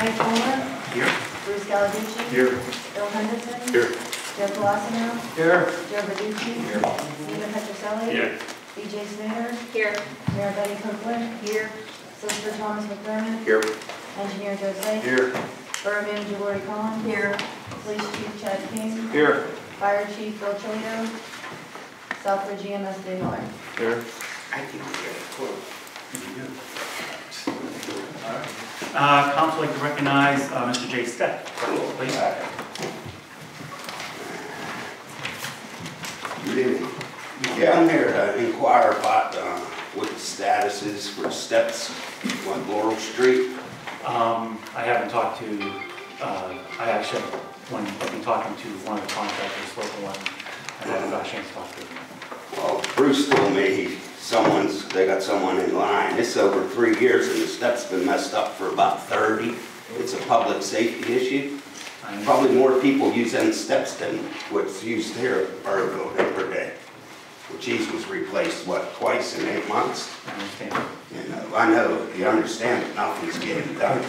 Mike Fuller, Here. Bruce Gallarducci. Here. Bill Henderson. Here. Joe Colosimo. Here. Joe Verducci. Here. Stephen Petroselli. Here. BJ Smitter. Here. Mayor Betty Copeland. Here. Solicitor Thomas McDermott. Here. Engineer Joe Sykes. Here. Borough Manager Lori Collin. Here. Police Chief Chad King. Here. Fire Chief Bill Cholido. Southbridge EMS Dave Miller. Here. I think we get a quote. Uh, Council would like to recognize uh, Mr. Jay Stepp, please. Good evening. Yeah, I'm here to inquire about uh, what the status is for steps on Laurel Street. Um, I haven't talked to, uh, I actually, when, I've been talking to one of the contractors, local one, I haven't got a chance to talk to him. Well, Bruce told me he- someone's, they got someone in line. It's over three years and the step's been messed up for about 30. It's a public safety issue. Probably more people use them steps than what's used here at per day. Which ease was replaced, what, twice in eight months? I understand. You uh, know, I know, you understand that nothing's getting done.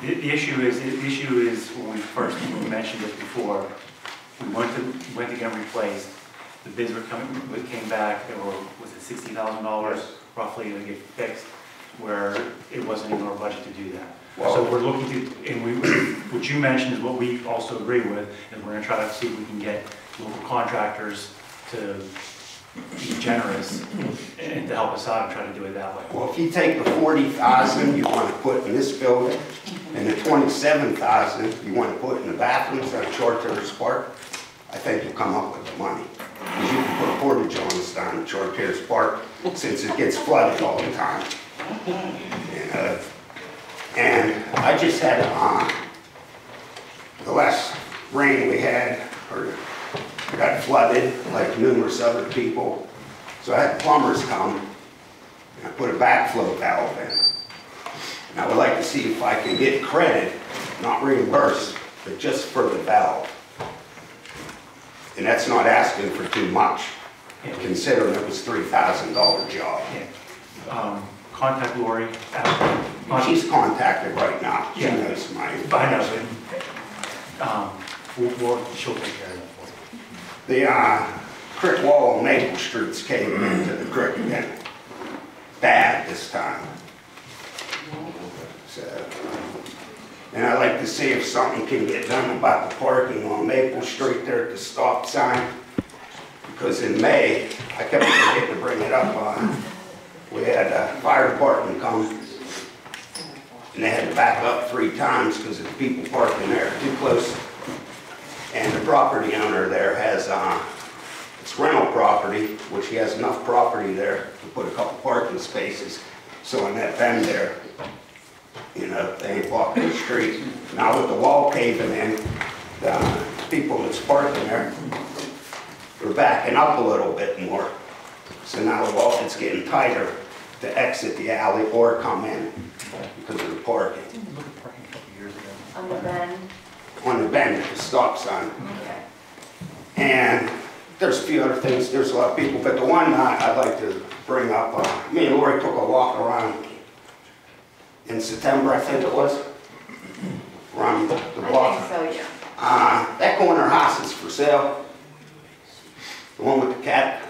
The, the issue is, the issue is, when we first, mentioned this before, we went to, went to get replaced. The bids were coming, we came back, they were, was it sixty thousand dollars roughly to get fixed, where it wasn't in our budget to do that. So we're looking to, and we, what you mentioned is what we also agree with, is we're gonna try to see if we can get local contractors to be generous and to help us out and try to do it that way. Well, if you take the forty thousand you want to put in this building, and the twenty-seven thousand you want to put in the bathrooms on Short Terrace Park, I think you'll come up with the money. You can put a portage on this down Short Terrace Park, since it gets flooded all the time. You know? And I just had, uh, the last rain we had, or got flooded, like numerous other people. So I had plumbers come, and I put a backflow valve in. And I would like to see if I can get credit, not reimbursed, but just for the valve. And that's not asking for too much, considering it was three thousand dollar job. Yeah. Um, Contact Lori. uh, She's contacted right now, she Yeah. knows my information. but, um, we'll, we'll, she'll take care of that for you. The, uh, creek wall on Maple Street's caving into the creek again. Bad this time. So, and I'd like to see if something can get done about the parking on Maple Street there at the stop sign. Because in May, I kept forgetting to bring it up, uh, we had a fire department come. And they had to back up three times because of the people parking there too close and the property owner there has, uh, it's rental property, which he has enough property there to put a couple parking spaces. So in that bend there, you know, they ain't blocking the street. Now with the wall caving in, the people that's parking there, they're backing up a little bit more. So now the wall, it's getting tighter to exit the alley or come in because of the parking. Look at a couple. On the bend. On the bend the stop sign. Okay. And there's a few other things, there's a lot of people, but the one I- I'd like to bring up, uh, me and Lori took a walk around in September, I think it was, around the block. I think so, yeah. Uh, that corner house is for sale. The one with the cat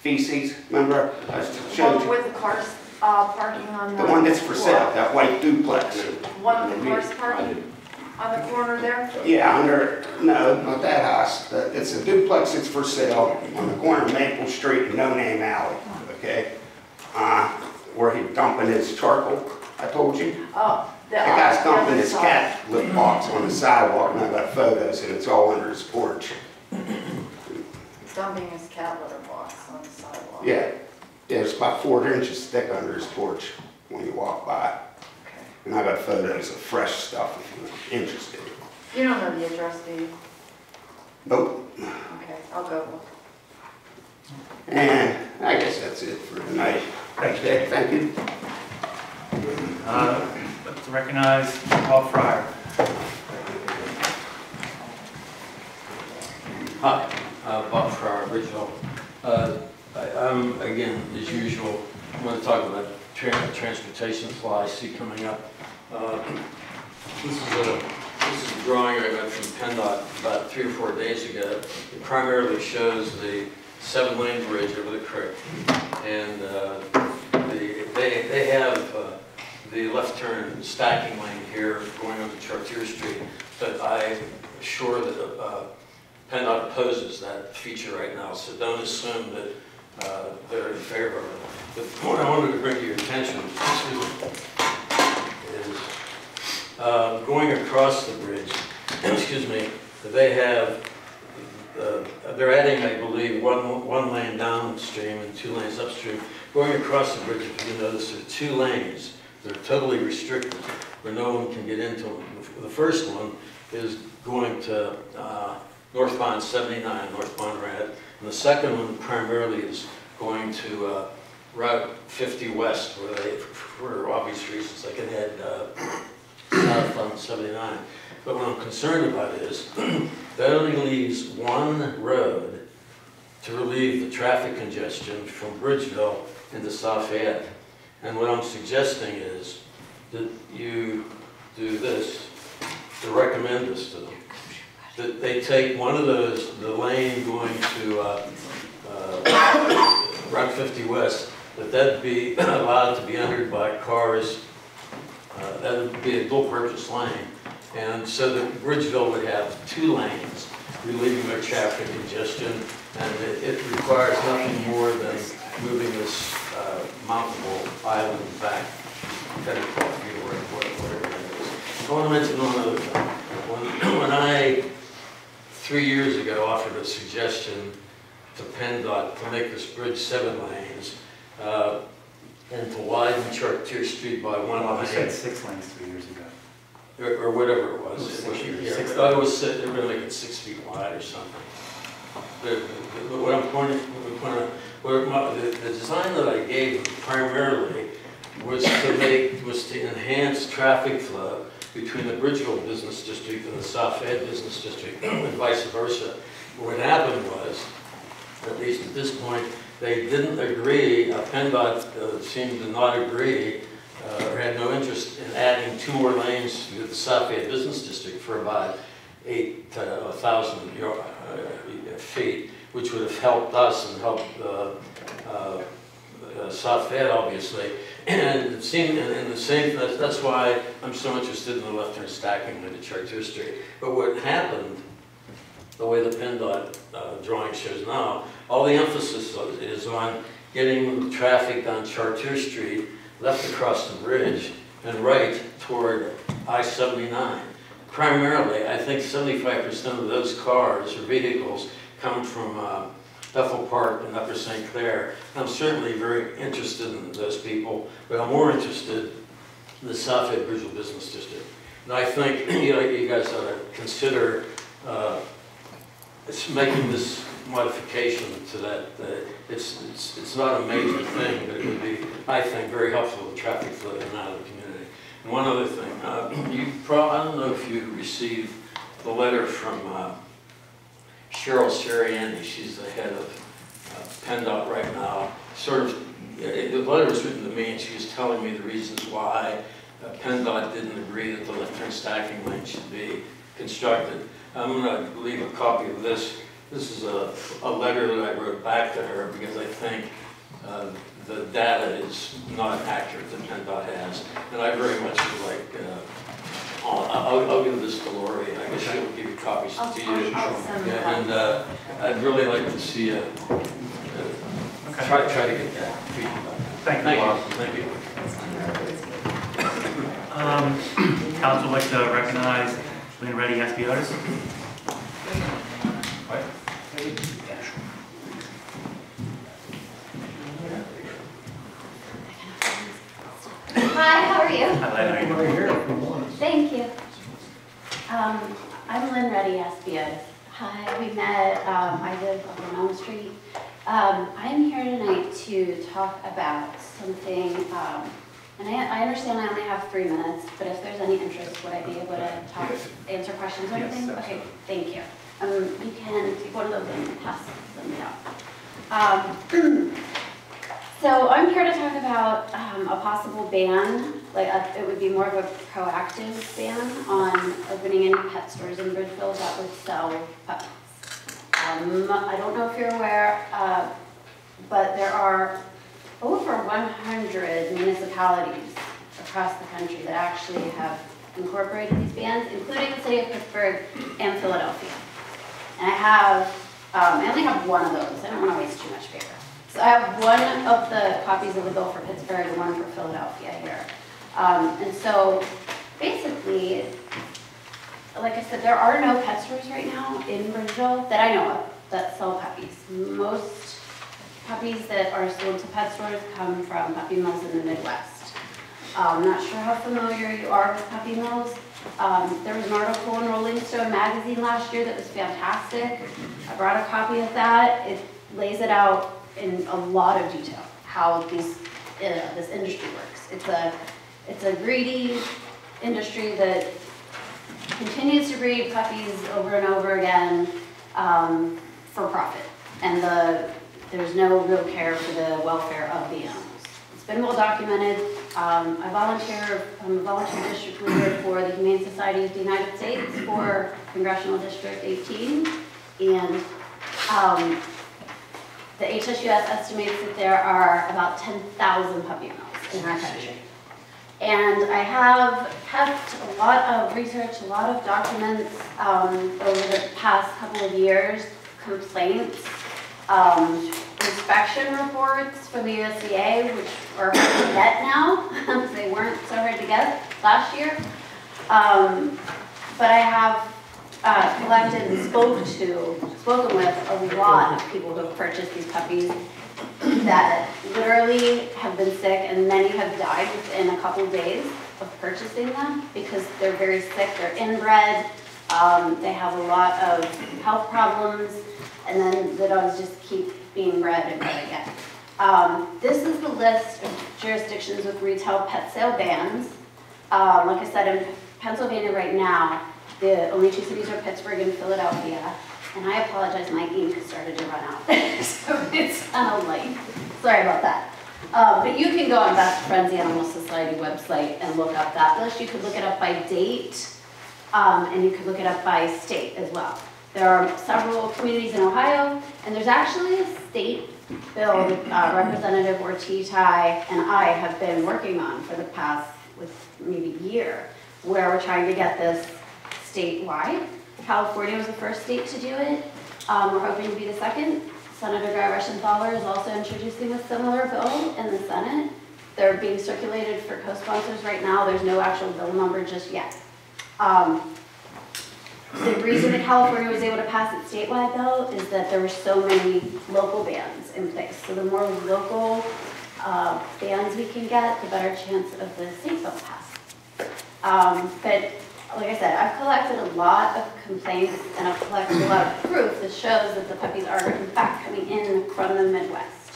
feces, remember? I showed One you. with the cars, uh, parking on the. The one that's for sale, that white duplex. One with the cars parking on the corner there? Yeah, under, no, not that house. It's a duplex, it's for sale on the corner of Maple Street and No Name Alley, okay? Uh, Where he dumping his charcoal, I told you. Oh, the. The guy's uh, dumping his cat lip box on the sidewalk and I got photos and it's all under his porch. Dumping his cat litter box on the sidewalk. Yeah, yeah, it's about four inches thick under his porch when you walk by. Okay. And I got photos of fresh stuff if you're interested. You don't know the address, do you? Nope. Okay, I'll go. And I guess that's it for tonight. Thank you. Okay, thank you. Uh, let's recognize Bob Fryer. Hi, uh, Bob Farrar, original. Uh, I- I'm, again, as usual, I'm going to talk about tra- transportation supply I see coming up. Uh, This is a, this is a drawing I got from PennDOT about three or four days ago. It primarily shows the seven-lane bridge over the creek. And uh, the, they, they have uh, the left turn stacking lane here going onto Chartier Street. But I'm sure that uh, PennDOT opposes that feature right now, so don't assume that uh, they're in favor of it. The point I wanted to bring to your attention, is uh, going across the bridge, excuse me, they have, uh, they're adding, I believe, one, one lane downstream and two lanes upstream. Going across the bridge, if you notice, there are two lanes. They're totally restricted, where no one can get into them. The first one is going to uh, northbound 79, northbound Rad. And the second one primarily is going to uh, Route 50 West, where they, for obvious reasons, they can head uh, south on 79. But what I'm concerned about is, that only leaves one road to relieve the traffic congestion from Bridgeville into South Fayette. And what I'm suggesting is that you do this, to recommend this to them. That they take one of those, the lane going to uh, uh, Route 50 West, that that be allowed to be entered by cars uh, That would be a dual-purpose lane, and so that Bridgeville would have two lanes, relieving their traffic congestion, and it it requires nothing more than moving this uh, mountable island back 10 or 12 feet or whatever it is. I want to mention one other thing. When when I, three years ago, offered a suggestion to PennDOT to make this bridge seven lanes, uh, and to widen Chartier Street by one Well, we said lane, six lanes three years ago. or or whatever it It was was. six It was- years, yeah, six I was, said they were gonna make it six feet wide or something. But but what I'm pointing, what I'm pointing, what my- the, the design that I gave primarily was to make, was to enhance traffic flow between the Bridgeville Business District and the South Fayette Business District, and vice versa. What happened was, at least at this point, they didn't agree, uh, PennDOT uh, seemed to not agree, uh, or had no interest in adding two more lanes to the South Fayette Business District for about eight, uh, thousand uh, feet, which would have helped us and helped uh, uh, uh, South Fayette, obviously. And it seemed, and and the same, that's that's why I'm so interested in the left turn stacking the Chartier Street. But what happened, the way the PennDOT uh, drawing shows now, all the emphasis is on getting traffic on Chartier Street, left across the bridge, and right toward I-79. Primarily, I think 75% of those cars or vehicles come from uh, Bethel Park and Upper St. Clair. I'm certainly very interested in those people, but I'm more interested in the South Fayette Bridgeville Business District. And I think, you know, you guys ought to consider uh, it's making this modification to that, uh, it's, it's, it's not a major thing, but it would be, I think, very helpful to traffic flow in and out of the community. And one other thing, uh, you prob, I don't know if you received the letter from uh, Cheryl Sirianni, she's the head of uh, PennDOT right now, sort of, the letter was written to me, and she was telling me the reasons why uh, PennDOT didn't agree that the left turn stacking lane should be constructed. I'm going to leave a copy of this. This is a, a letter that I wrote back to her because I think uh, the data is not accurate that PennDOT has. And I very much like, uh, I'll, I'll- I'll give this to Lori, and I guess she'll give you copies I'll, to you. I'll I'll send them. Yeah, and uh, I'd really like to see, uh, uh, Okay. try, try to get that feedback. Thank you, Thank Bob. you, thank you. Um, Council would like to recognize Lynn Reddy Espiotis. Hi, how are you? Hi, Lynn, how are you? Thank you. Um, I'm Lynn Reddy Espios. Hi, we met, um, I live on Elm Street. Um, I'm here tonight to talk about something, um, and I, I understand I only have three minutes, but if there's any interest, would I be able to talk, answer questions or Yes, anything? Okay, thank you. Um, you can take one of those and pass them down. Um, So I'm here to talk about um, a possible ban, like like, uh, it would be more of a proactive ban on opening any pet stores in Bridgeville that would sell puppies. Um, I don't know if you're aware, uh, but there are over 100 municipalities across the country that actually have incorporated these bans, including the city of Pittsburgh and Philadelphia. And I have, um, I only have one of those, I don't want to waste too much paper. So I have one of the copies of the bill for Pittsburgh and one for Philadelphia here. Um, and so basically, like I said, there are no pet stores right now in Bridgeville that I know of that sell puppies. Most puppies that are sold to pet stores come from puppy mills in the Midwest. I'm not sure how familiar you are with puppy mills. Um, there was an article in Rolling Stone magazine last year that was fantastic. I brought a copy of that. It lays it out in a lot of detail, how these, uh, this industry works. It's a, it's a greedy industry that continues to breed puppies over and over again um, for profit. And the, there's no real care for the welfare of the animals. It's been well documented. Um, I volunteer, I'm a volunteer district leader for the Humane Society of the United States for Congressional District 18. And um, the HSUS estimates that there are about 10,000 puppy mills in our country. And I have kept a lot of research, a lot of documents um, over the past couple of years, complaints, um, inspection reports from the USDA, which are hard to get now. They weren't so hard to get last year. Um, But I have uh, collected and spoke to, spoken with a lot of people who have purchased these puppies that literally have been sick and many have died within a couple days of purchasing them because they're very sick, they're inbred, um, they have a lot of health problems, and then the dogs just keep being bred and bred again. Um, this is the list of jurisdictions with retail pet sale bans. Um, like I said, in Pennsylvania right now, the only two cities are Pittsburgh and Philadelphia. And I apologize, my ink started to run out, so it's kind of late. Sorry about that. Um, but you can go on Best Friends Animal Society website and look up that list. You could look it up by date, um, and you could look it up by state as well. There are several communities in Ohio, and there's actually a state bill uh, Representative Ortitay and I have been working on for the past, with maybe year, where we're trying to get this statewide. California was the first state to do it. Um, we're hoping to be the second. Senator Guy Reschenthaler is also introducing a similar bill in the Senate. They're being circulated for co-sponsors right now. There's no actual bill number just yet. Um, the reason that California was able to pass its statewide bill is that there were so many local bans in place. So the more local uh, bans we can get, the better chance of the state bill passing. Um, but like I said, I've collected a lot of complaints and I've collected a lot of proof that shows that the puppies are in fact coming in from the Midwest.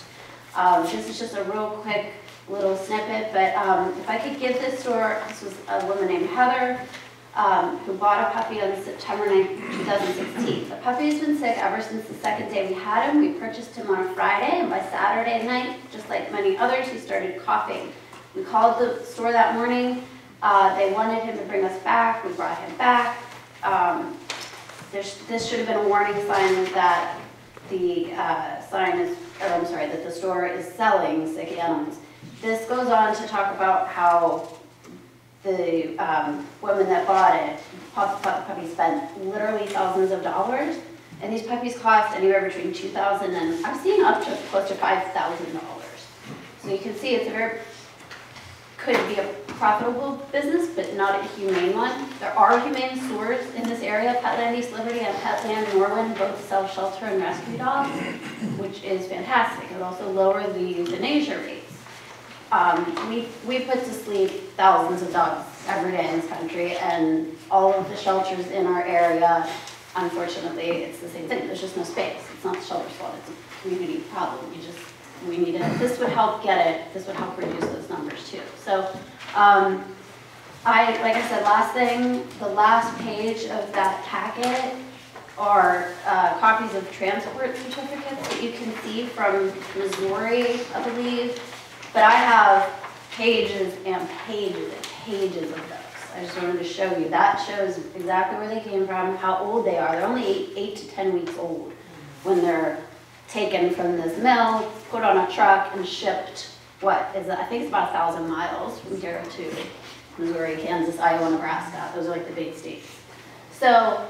Um, this is just a real quick little snippet, but um, if I could give this store, this was a woman named Heather um, who bought a puppy on September 9, 2016. The puppy has been sick ever since the second day we had him. We purchased him on a Friday, and by Saturday night, just like many others, he started coughing. We called the store that morning. Uh, they wanted him to bring us back. We brought him back. Um, this should have been a warning sign that the uh, sign is, or I'm sorry, that the store is selling sick animals. This goes on to talk about how the um, woman that bought it, the puppy, spent literally thousands of dollars. And these puppies cost anywhere between two thousand and I've seen up to close to five thousand dollars. So you can see it's a very could be a profitable business, but not a humane one. There are humane stores in this area, Petland East Liberty and Petland Norland, both sell shelter and rescue dogs, which is fantastic. It also lower the euthanasia rates. Um, we, we put to sleep thousands of dogs every day in this country, and all of the shelters in our area, unfortunately, it's the same thing. There's just no space. It's not the shelter's fault. It's a community problem. We just we need it. This would help get it. This would help reduce those numbers too. So, um, I like I said, last thing, the last page of that packet are uh, copies of transport certificates that you can see from Missouri, I believe. But I have pages and pages and pages of those. I just wanted to show you, that shows exactly where they came from, how old they are. They're only eight, eight to 10 weeks old when they're taken from this mill, put on a truck and shipped, what is it, I think it's about a thousand miles from here to Missouri, Kansas, Iowa, Nebraska. Those are like the big states. So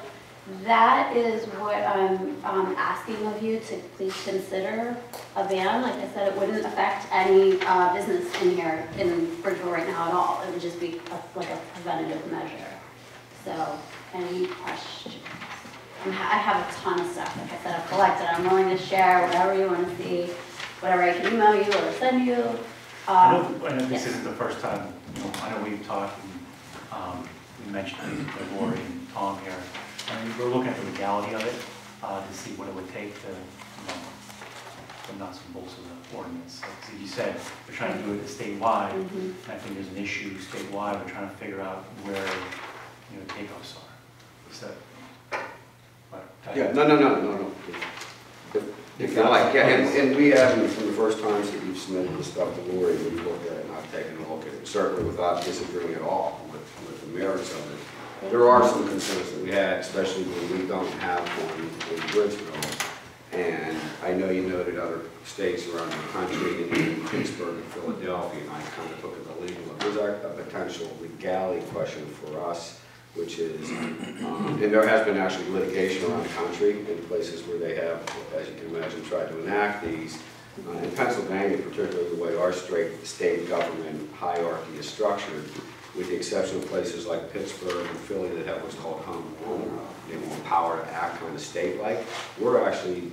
that is what I'm um, asking of you to please consider a ban. Like I said, it wouldn't affect any uh, business in here in Bridgeville right now at all. It would just be a- like a preventative measure. So, any questions? I have a ton of stuff, like I said, I've collected, I'm willing to share whatever you want to see, whatever I can email you or send you. I Um, know, I know this yes. isn't the first time, you know, I know we've talked, and, um, we mentioned it with Lori and Tom here. I mean, we're looking at the legality of it, uh, to see what it would take to, you know, the nuts and bolts of the ordinance. Like you said, we're trying to do it statewide, Mhm. I think there's an issue statewide, we're trying to figure out where, you know, takeoffs are. So, Yeah, no, no, no, no, no. If- If you like, yeah, and, and we haven't, from the first times that you've submitted the stuff to Lori, we've looked at it and I've taken a look at it, certainly without disagreeing at all with, with the merits of it. There are some concerns that we had, especially when we don't have one in Bridgeville. And I know you noted other states around the country, including Pittsburgh and Philadelphia, and I kind of look at the legal, there's a a potential legality question for us, which is, um, and there has been actually litigation around the country in places where they have, as you can imagine, tried to enact these. Uh, In Pennsylvania, particularly the way our state, state government hierarchy is structured, with the exception of places like Pittsburgh and Philly that have what's called home, home, you know, power to act kind of state-like, we're actually,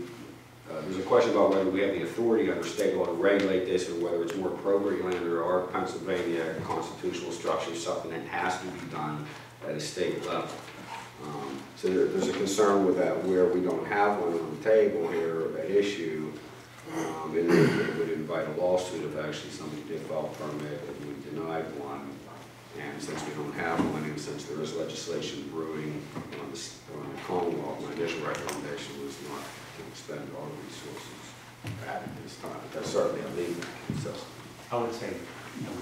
uh, there's a question about whether we have the authority under state law to regulate this, or whether it's more appropriately under our Pennsylvania constitutional structure, something that has to be done at a state level. Um, So there, there's a concern with that, where we don't have one on the table here at issue, um, and it would invite a lawsuit if actually somebody did file a permit and we denied one. And since we don't have one, and since there is legislation brewing on the, on the Commonwealth, my initial recommendation was not to expend our resources at this time. But that's certainly a legal necessity. I would say, you know,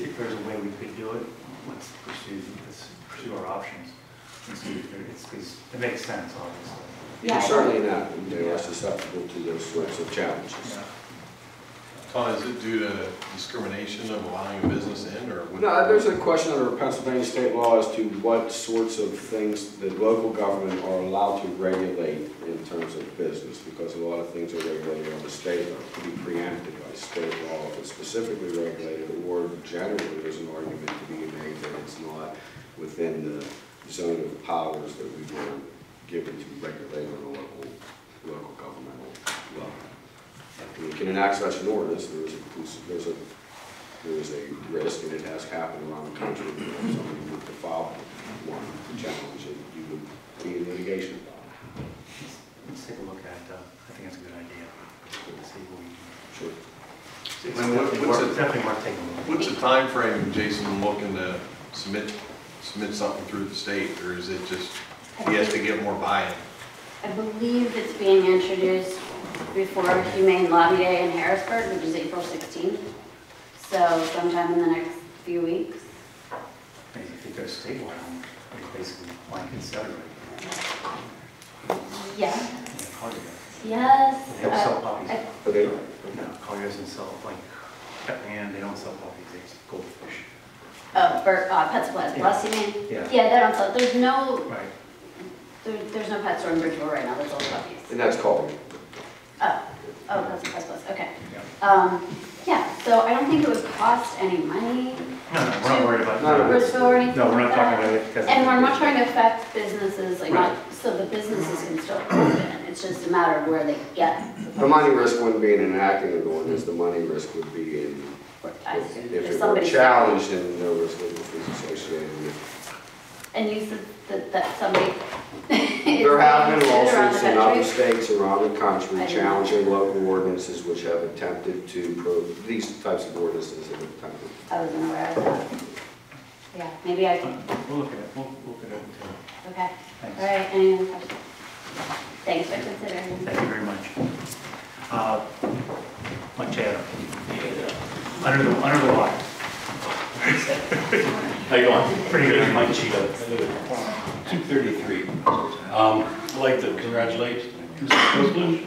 if there's a way we could do it, let's pursue, let's pursue our options. And see if it's, because it makes sense, obviously. Yeah. Certainly not, they are susceptible to those sorts of challenges. Tom, is it due to discrimination of allowing a business in, or? would- No, there's a question under Pennsylvania state law as to what sorts of things the local government are allowed to regulate in terms of business, because a lot of things are regulated on the state, are pretty preempted by state law. If it's specifically regulated, or generally, there's an argument to be made that it's not within the zone of powers that we were given to regulate on a local, local governmental level. And we can enact such an ordinance, there is a, there's a there is a risk, and it has happened around the country, that if somebody were to file one to challenge it, you would be in litigation about it. Let's take a look at, uh, I think that's a good idea. Let's see what we can. Sure. It's And what- definitely what's worth, it- definitely worth taking a look. What's the time frame, Jason, looking to submit, submit something through the state, or is it just, he has to get more buy-in? I believe it's being introduced before Humane Lobby Day in Harrisburg, which is April 16th. So sometime in the next few weeks. Maybe if you go statewide, it's basically blanket set right. Yes, Yeah, yes. They don't sell uh, puppies. I- But they, no, Collier doesn't sell, like, pet land, they don't sell puppies, they sell goldfish. Oh, for uh, Pet Supplies Plus, you mean? Yeah. Yeah, they don't sell, there's no, Right. there, there's no pet store in Bridgeville right now, that's all puppies. and that's called, Oh, oh, Pet Supplies Plus, okay. Yeah. Um, yeah, so I don't think it would cost any money No, no, we're not worried about No, no, that. Bridgeville or anything No, we're like not talking that. about it because. And we're not trying to affect businesses, like, not, Right. so the businesses can still open, it's just a matter of where they get. the money risk wouldn't be in enacting an ordinance, the money risk would be in, I if see. if If it were somebody's- challenged and there was legal fees associated with And you said that, that somebody. it. There have been Around lawsuits in other states around the I country didn't know. challenging local ordinances which have attempted to, pro these types of ordinances have attempted I wasn't aware of that. Yeah, maybe I can, We'll look at it, we'll look at it too. okay, all Thanks. right, any other questions? Thanks for considering. Thank you very much. Uh, Mike Chair. Under the, under the wire. How you going? Pretty good. Mike Cheeto. 233. Um, I'd like to congratulate Mr. Copeland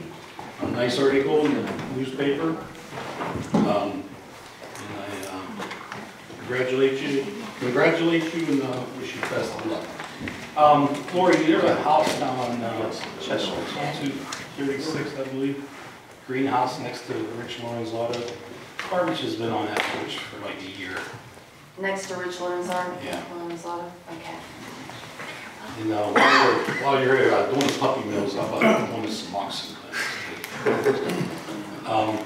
on a nice article in the newspaper. Um, And I um, congratulate you, congratulate you and uh, wish you best of luck. Um, Lori, there's a house down on uh, Chestnut, 236, I believe, greenhouse next to Rich Lauren's Auto. Garbage has been on that porch for like a year. Next to Rich Lorenzar? Yeah. Lorenzar, okay. You know, while you're, while you're uh, doing the puppy mills, I bought one of some moccasin. Um,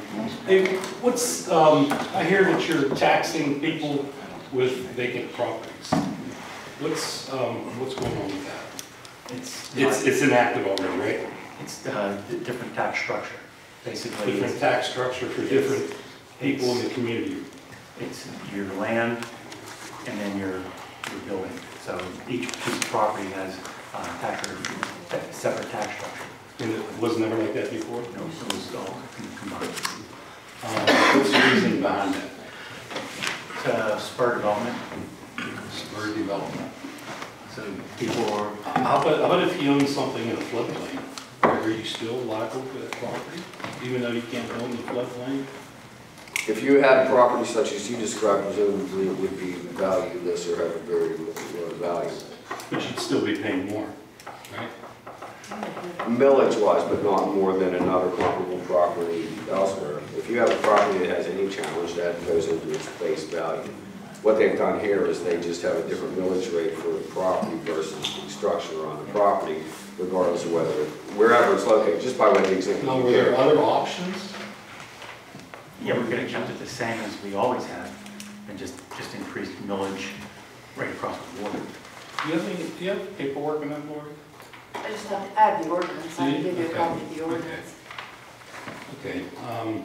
Hey, what's, um, I hear that you're taxing people with vacant properties. What's, um, what's going on with that? It's, It's, it's enacted already, right? it's a different tax structure, basically. Different tax structure for different people in the community. It's your land and then your, your building. So each piece of property has uh, tax, separate tax structure. And it was never like that before? No, it was all combined. Um, What's the reason behind that? It's a spur development, Spur development. so people are, How about, how about if you own something in a floodplain? Are you still liable for that property, even though you can't own the floodplain? If you had property such as you described, presumably it would be valueless or have a very low value. But you'd still be paying more, right? Millage wise, but not more than another comparable property elsewhere. If you have a property that has any challenge, that goes into its base value. What they've done here is they just have a different millage rate for the property versus the structure on the property, regardless of whether, wherever it's located, just by way of example. Now, were there other options? Yeah, we're gonna kept it the same as we always have and just, just increased millage right across the board. Do you have any, do you have paperwork on that, Lori? I just have to add the ordinance, I can give you a Okay. copy of the Okay. ordinance. Okay, um,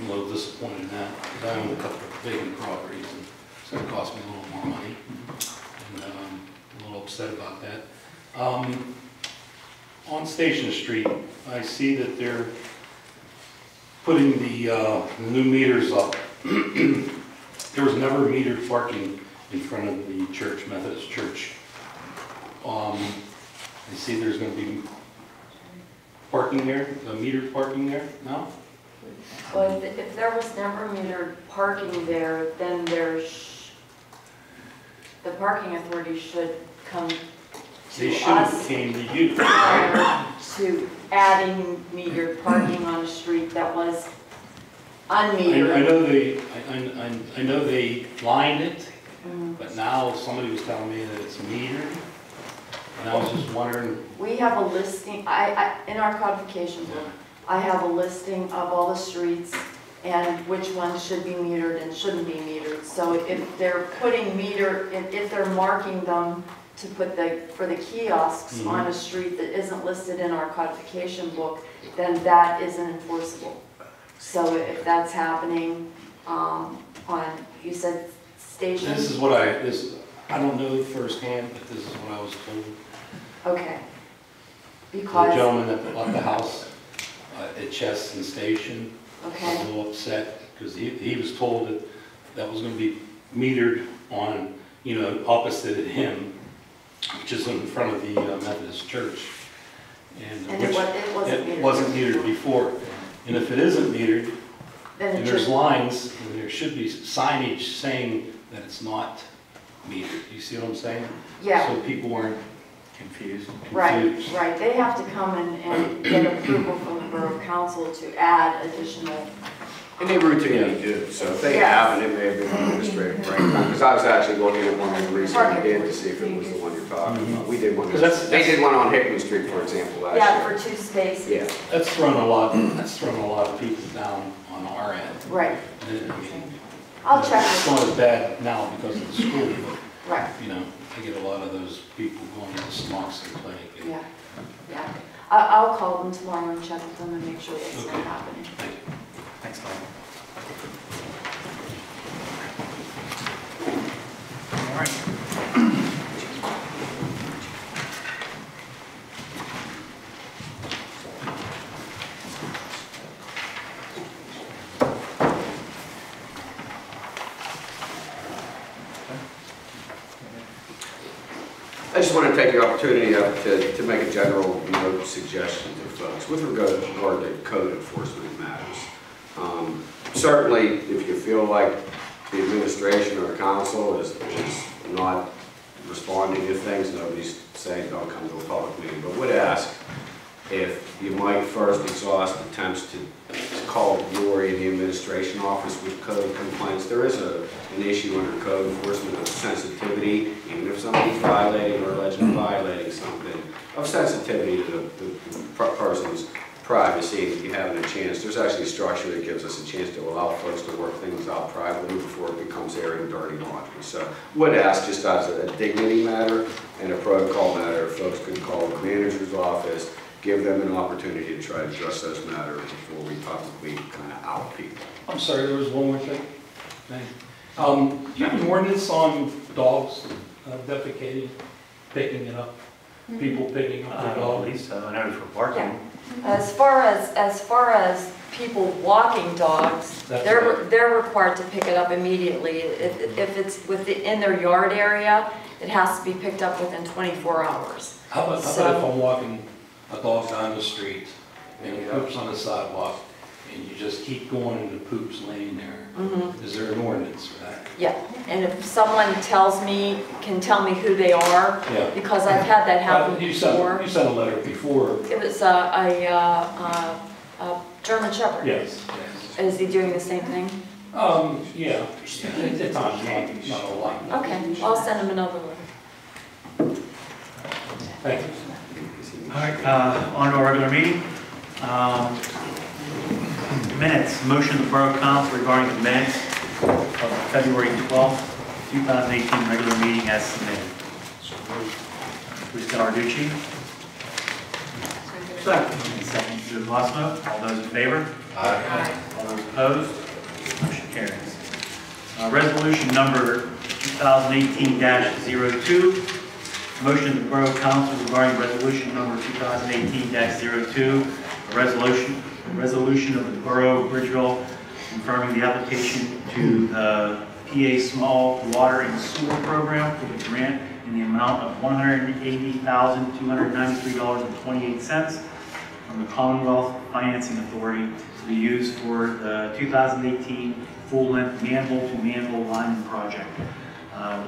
I'm a little disappointed in that, because I own a couple of vacant properties, and it's gonna cost me a little more money. And, um, I'm a little upset about that. Um, on Station Street, I see that they're putting the, uh, new meters up. There was never metered parking in front of the church, Methodist Church. Um, I see there's gonna be parking there, uh, metered parking there now? If if there was never metered parking there, then there's, the parking authority should come They to should have us came to you. prior to adding metered parking on a street that was I, I unmetered. know they, I, I, I know they lined it, Mm. but now somebody was telling me that it's metered. And I was just wondering, We have a listing, I, I, in our codification book, I have a listing of all the streets and which ones should be metered and shouldn't be metered. So if they're putting meter, if, if they're marking them to put the, for the kiosks on a street that isn't listed in our codification book, then that isn't enforceable. So if that's happening, um, on, you said station? this is what I, this, I don't know firsthand, but this is what I was told. Okay. Because. The gentleman that bought the house uh, at Cheston Station, Okay. was a little upset, because he, he was told that that was gonna be metered on, you know, opposite of him, which is in front of the uh, Methodist church. And and it was, it wasn't metered. wasn't metered before. And if it isn't metered, Then and there's lines, and there should be signage saying that it's not metered. You see what I'm saying? yeah. So people weren't Confused. Right, right, they have to come and, and get approval from the Borough Council to add additional, And they routinely do, so if they Yes. haven't, it may have been administrative breakdown. Because I was actually looking at one of the recent we did to see if it was the one you're talking about. Mm-hmm. We did one, Because that's- they did one on Hickman Street, for example, last year. yeah, for two spaces. Yeah. That's thrown a lot, that's thrown a lot of people down on our end. Right, And, I mean, I'll check It's with, not as bad now because of the school, but, right, you know, I get a lot of those people going to the Smoxon Clinic. and- yeah, yeah. I, I'll call them tomorrow and check with them and make sure that's not Okay. happening. Thank you. Thanks, Bob. All right. I just want to take the opportunity to, to make a general suggestion to folks with regard to code enforcement Certainly, if you feel like the administration or the council is, is not responding to things, nobody's saying don't come to a public meeting, but would ask if you might first exhaust attempts to call Lori in the administration office with code complaints. There is a, an issue under code enforcement of sensitivity, even if somebody's violating or allegedly violating something, of sensitivity to the, the per- person's privacy, if you haven't a chance. There's actually a structure that gives us a chance to allow folks to work things out privately before it becomes airing dirty laundry. So would ask just as a dignity matter and a protocol matter, folks could call the manager's office, give them an opportunity to try to address those matters before we publicly kind of out people. I'm sorry, there was one more thing. Thank you. Um, do you have an ordinance on dogs uh, defecating, picking it up? People picking up I don't dogs? believe so, I know for barking. As far as, as far as people walking dogs, That's they're, right. they're required to pick it up immediately. If, if it's within their yard area, it has to be picked up within 24 hours. How about, how about if I'm walking a dog down the street and it poops on the sidewalk and you just keep going and the poop's laying there? Mhm. Is there an ordinance for that? Yeah, and if someone tells me, can tell me who they are, Yeah. because I've had that happen Uh, You sent, before. you sent a letter before. It was a, a, uh, uh, a German Shepherd. Yes, yes. Is he doing the same thing? Um, yeah, at the time, not, not a lot. Okay, I'll send him another one. Thank you. All right, uh, on to our regular meeting. Um, Minutes, motion of the Borough Council regarding the minutes of February 12th, 2018 regular meeting as submitted. Bruce Gallarducci. Second. Second, Joe Glassman. All those in favor? Aye. All those opposed? Motion carries. Uh, Resolution number 2018-02, Motion of the Borough Council regarding resolution number 2018-02, a resolution, a resolution of the Borough of Bridgeville confirming the application to the PA Small Water and Sewer Program for the grant in the amount of $180,293.28 from the Commonwealth Financing Authority to be used for the 2018 full-length manhole-to-manhole lining project. Uh,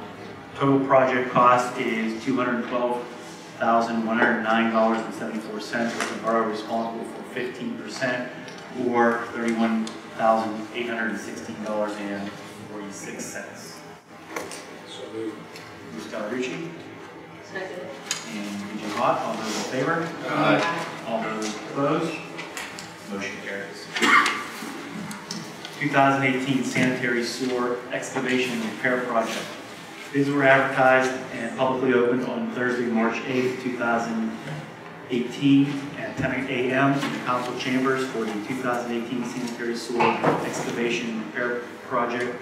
Total project cost is $212,109.74, with the borough responsible for 15%, or $31,816.46. So moved. Bruce Gallarducci Second. and BJ Hawk, all those in favor? All those opposed? Motion carries. 2018 sanitary sewer excavation and repair project. Bids were advertised and publicly opened on Thursday, March 8th, 2018 18 at 10 a.m. in the council chambers for the 2018 sanitary sewer excavation repair project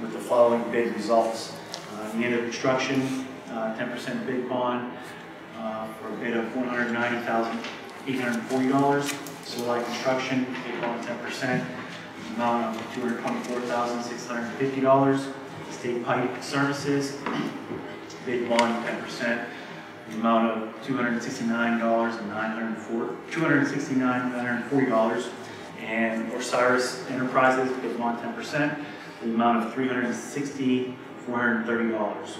with the following bid results. Uh, the end of construction, 10% uh, bid bond uh, for a bid of $190,840. Solar construction, bid bond 10%, amount of $224,650. State pipe services, bid bond 10% the amount of $269,940, $269,940, and Osiris Enterprises bid one 10%, the amount of $360,430.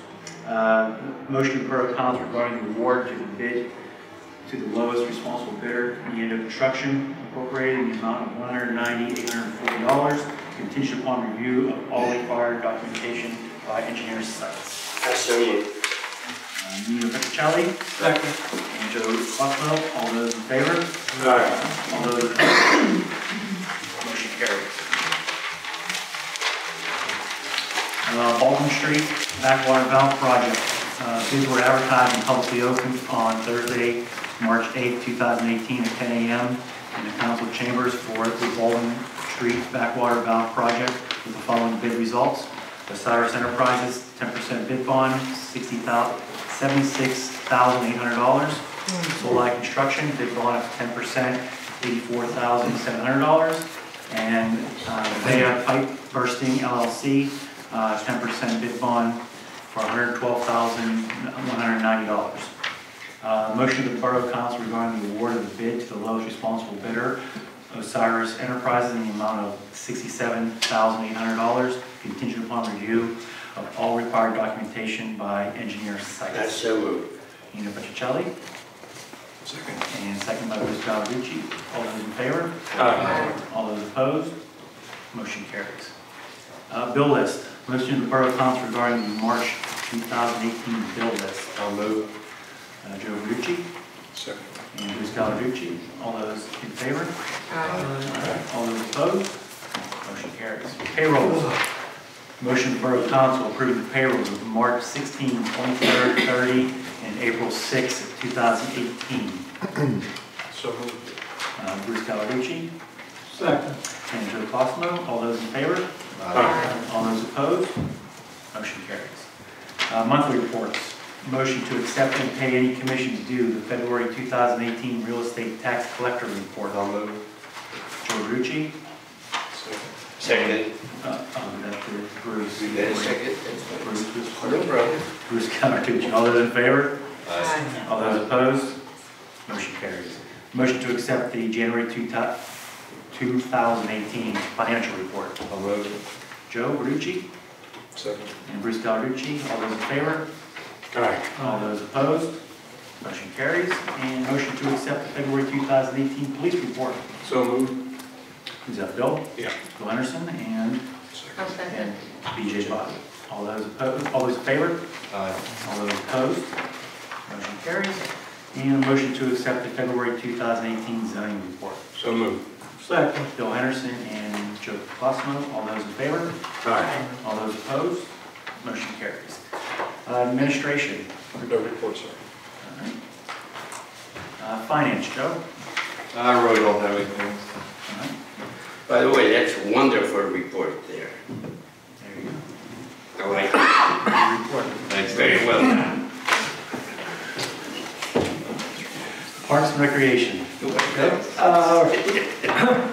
Uh, motion protocols regarding the award to the bid to the lowest responsible bidder, the end of Construction Incorporated, in the amount of $190,840, contingent upon review of all required documentation by engineers' Sykes. I so. Uh, Nino Second. And Joe all those in favor? Aye. All those opposed? Motion carries. Uh, Baldwin Street Backwater Valve Project. Uh, Bids were advertised and publicly opened on Thursday, March 8th, 2018 at 10 a.m. in the council chambers for the Baldwin Street Backwater Valve Project with the following bid results. Osiris Enterprises, 10% bid bond, $60,000 $76,800. Solai Construction, bid bond of 10%, $84,700. And uh, Vea Pipe Bursting LLC, uh, 10% bid bond, for $112,190. Uh, Motion of the Borough Council regarding the award of the bid to the lowest responsible bidder, Osiris Enterprises, in the amount of $67,800, contingent upon review of all required documentation by engineer Sykes. so moved. Nina Patricelli, Second. and second by Bruce Valucci. All those in favor? Aye. All those opposed? Motion carries. Uh, Bill list. Motion of the Borough Council regarding the March 2018 bill list. I'll move. Uh, Joe Verducci Second. and Bruce Valucci. All those in favor? All those opposed? Motion carries. Payroll. Motion of the Borough Council approving the payrolls of March 16, 23rd, 30, and April 6, 2018. So moved. Uh, Bruce Valucci Second. and Joe Cosmo. All those in favor? All those opposed? Motion carries. Uh, Monthly reports. Motion to accept and pay any commissions due the February 2018 real estate tax collector report. I'll move. Joe Rucci. Second. Uh, um, that's Bruce. second. Bruce was No problem. Bruce Camartucci. All those in favor? Aye. All those opposed? Motion carries. Motion to accept the January 2018 financial report. I'll move. Joe Rucci Second. and Bruce Camartucci. All those in favor? Aye. All those opposed? Motion carries. And motion to accept the February 2018 police report. So moved. Who's that, Bill? Yeah. Bill Anderson and, and BJ Bobby. All those opposed, all those in favor? Aye. All those opposed? Motion carries. And a motion to accept the February 2018 zoning report. So moved. Second. Bill Henderson and Joe Cosmo. All those in favor? Aye. All those opposed? Motion carries. Uh, Administration. No report, sir. All right. Uh, Finance, Joe? I really don't have anything. All right. By the way, that's a wonderful report there. There you go. I like it. Report. Thanks, Very well done. Parks and Recreation. Uh,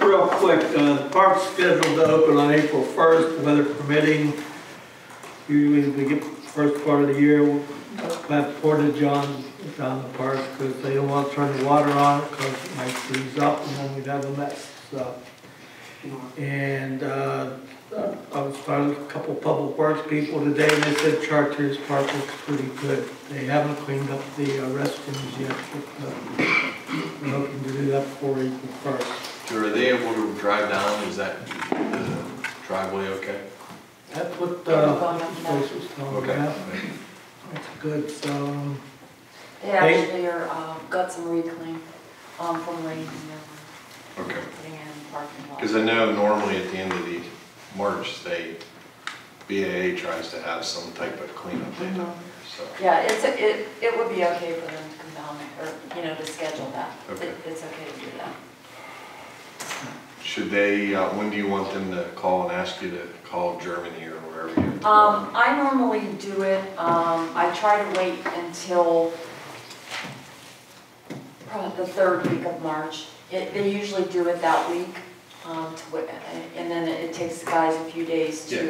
Real quick, uh, the park's scheduled to open on April 1st, weather permitting. Usually we get the first part of the year, we'll have portage on, down the park, because they don't want to turn the water on, because it might freeze up, and then we'd have a mess, so. And uh, I was talking to a couple public works people today, and they said Chartiers Park looks pretty good. They haven't cleaned up the uh, restrooms yet, but uh, we're hoping to do that before April first. So are they able to drive down? Is that the driveway okay? That's what, Yeah, uh, we're going up this was telling me, Okay. yeah. That's good, so, um, They actually are, uh, got some reclaim, um, from rain and they're Okay. putting in parking lot. Because I know normally at the end of the March, they, BAA tries to have some type of cleanup day down there, so. Yeah, it's, a- it, it would be okay for them to come down, or, you know, to schedule that. Okay. It- It's okay to do that. Should they, uh, when do you want them to call and ask you to call Germany or wherever you? Um, I normally do it, um, I try to wait until probably the third week of March. It, they usually do it that week, um, to, wi- and then it takes the guys a few days to, Yeah.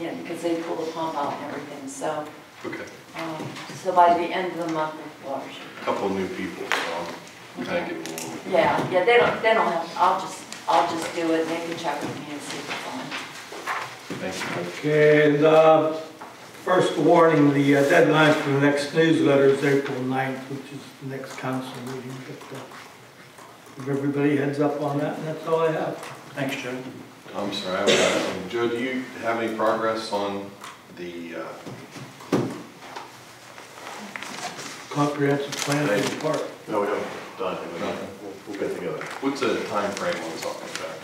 you know, because they pull the pump out and everything, so, Okay, um, so by the end of the month, the water should. a couple of new people, so I'm kind of getting a little. Yeah, yeah, they don't, they don't have, I'll just, I'll just do it, they can check with me and see if it's on. Thank you. okay, and, uh, first warning, the uh, deadline for the next newsletter is April 9th, which is the next council meeting, but, uh, give everybody heads up on that, and that's all I have. Thanks, Joe. I'm sorry, I was, um, Joe, do you have any progress on the, uh, Comprehensive plan for the park. No, we haven't done anything with. Nothing. We'll, we'll get together. what's the time frame on something like that?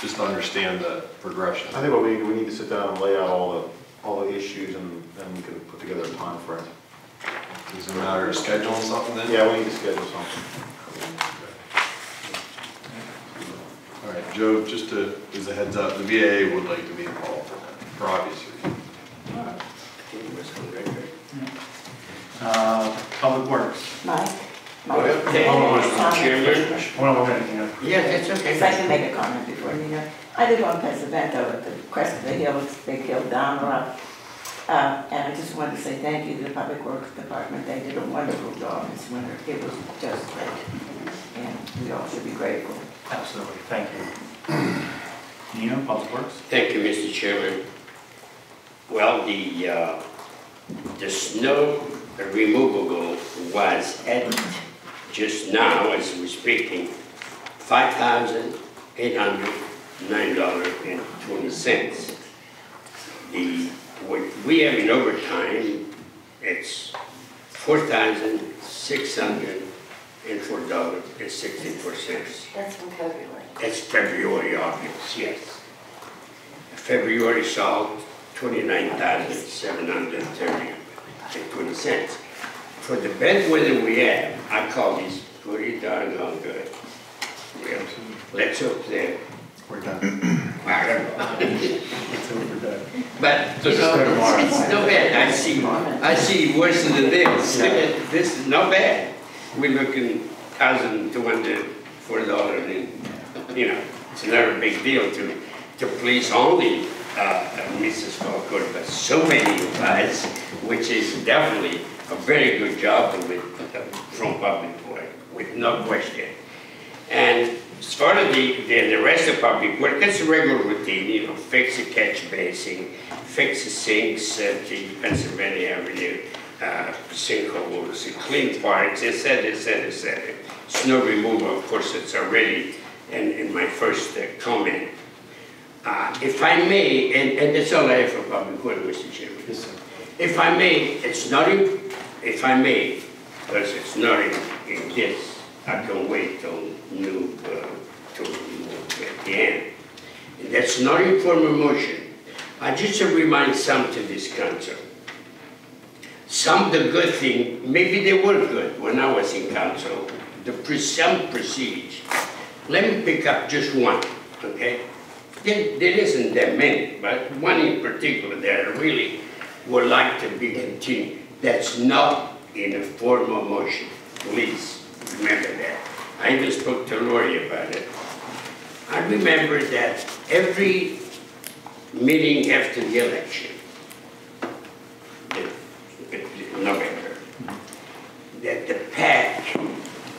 Just to understand the progression. I think what we, we need to sit down and lay out all the, all the issues and then we can put together a time frame. Is it a matter of scheduling something then? Yeah, we need to schedule something. All right, Joe, just to, as a heads up, the VA would like to be involved in that, for obvious reasons. Uh, Public Works. Mike? Go ahead. Mike? Hold on, Comment. Chairman. Hold on, we're gonna, Yeah, that's okay. If I can make a comment before you know. I live on Pesavento at the crest of the hill, it's Big Hill down around Uh, and I just wanted to say thank you to the Public Works Department, they did a wonderful job this winter, it was just great. And we all should be grateful. Absolutely, thank you. Nino, Public Works. Thank you, Mr. Chairman. Well, the, uh, the snow removal was at just now, as we're speaking, $5,809.20. The, what we have in overtime, it's 4600 it's for dollars, it's sixteen for six. That's from February. That's February obvious, yes. February sold twenty-nine thousand seven hundred thirty and twenty cents. For the bad weather we have, I call this pretty darn long good. Well, let's hope that we're done. I don't know. But you know, it's, it's bad. I see, I see worse than this. This is no bad. We're looking thousand two hundred, four dollars and, you know, it's not a big deal to, to please only, uh, Mrs. Falcone, but so many of us, which is definitely a very good job with, uh, from public work, with no question. And as far as the, the, the rest of public work, it's a regular routine, you know, fix the catch basin, fix the sinks at the Pennsylvania Avenue, uh, sinkholes, clean parks, et cetera, et cetera, et cetera. Snow removal, of course, it's already in, in my first uh, comment. Uh, if I may, and, and that's all I have for public work, Mr. Chairman. Yes, sir. If I may, it's not in, if I may, because it's not in, in this, I can wait till new, uh, till at the end. And that's not in form of motion. I just to remind some to this council. Some of the good things, maybe they were good when I was in council, the pre- some procedures. Let me pick up just one, okay? There, there isn't that many, but one in particular that I really would like to be continued. That's not in a formal motion. Please remember that. I even spoke to Lori about it. I remember that every meeting after the election, the- the- November, that the pack,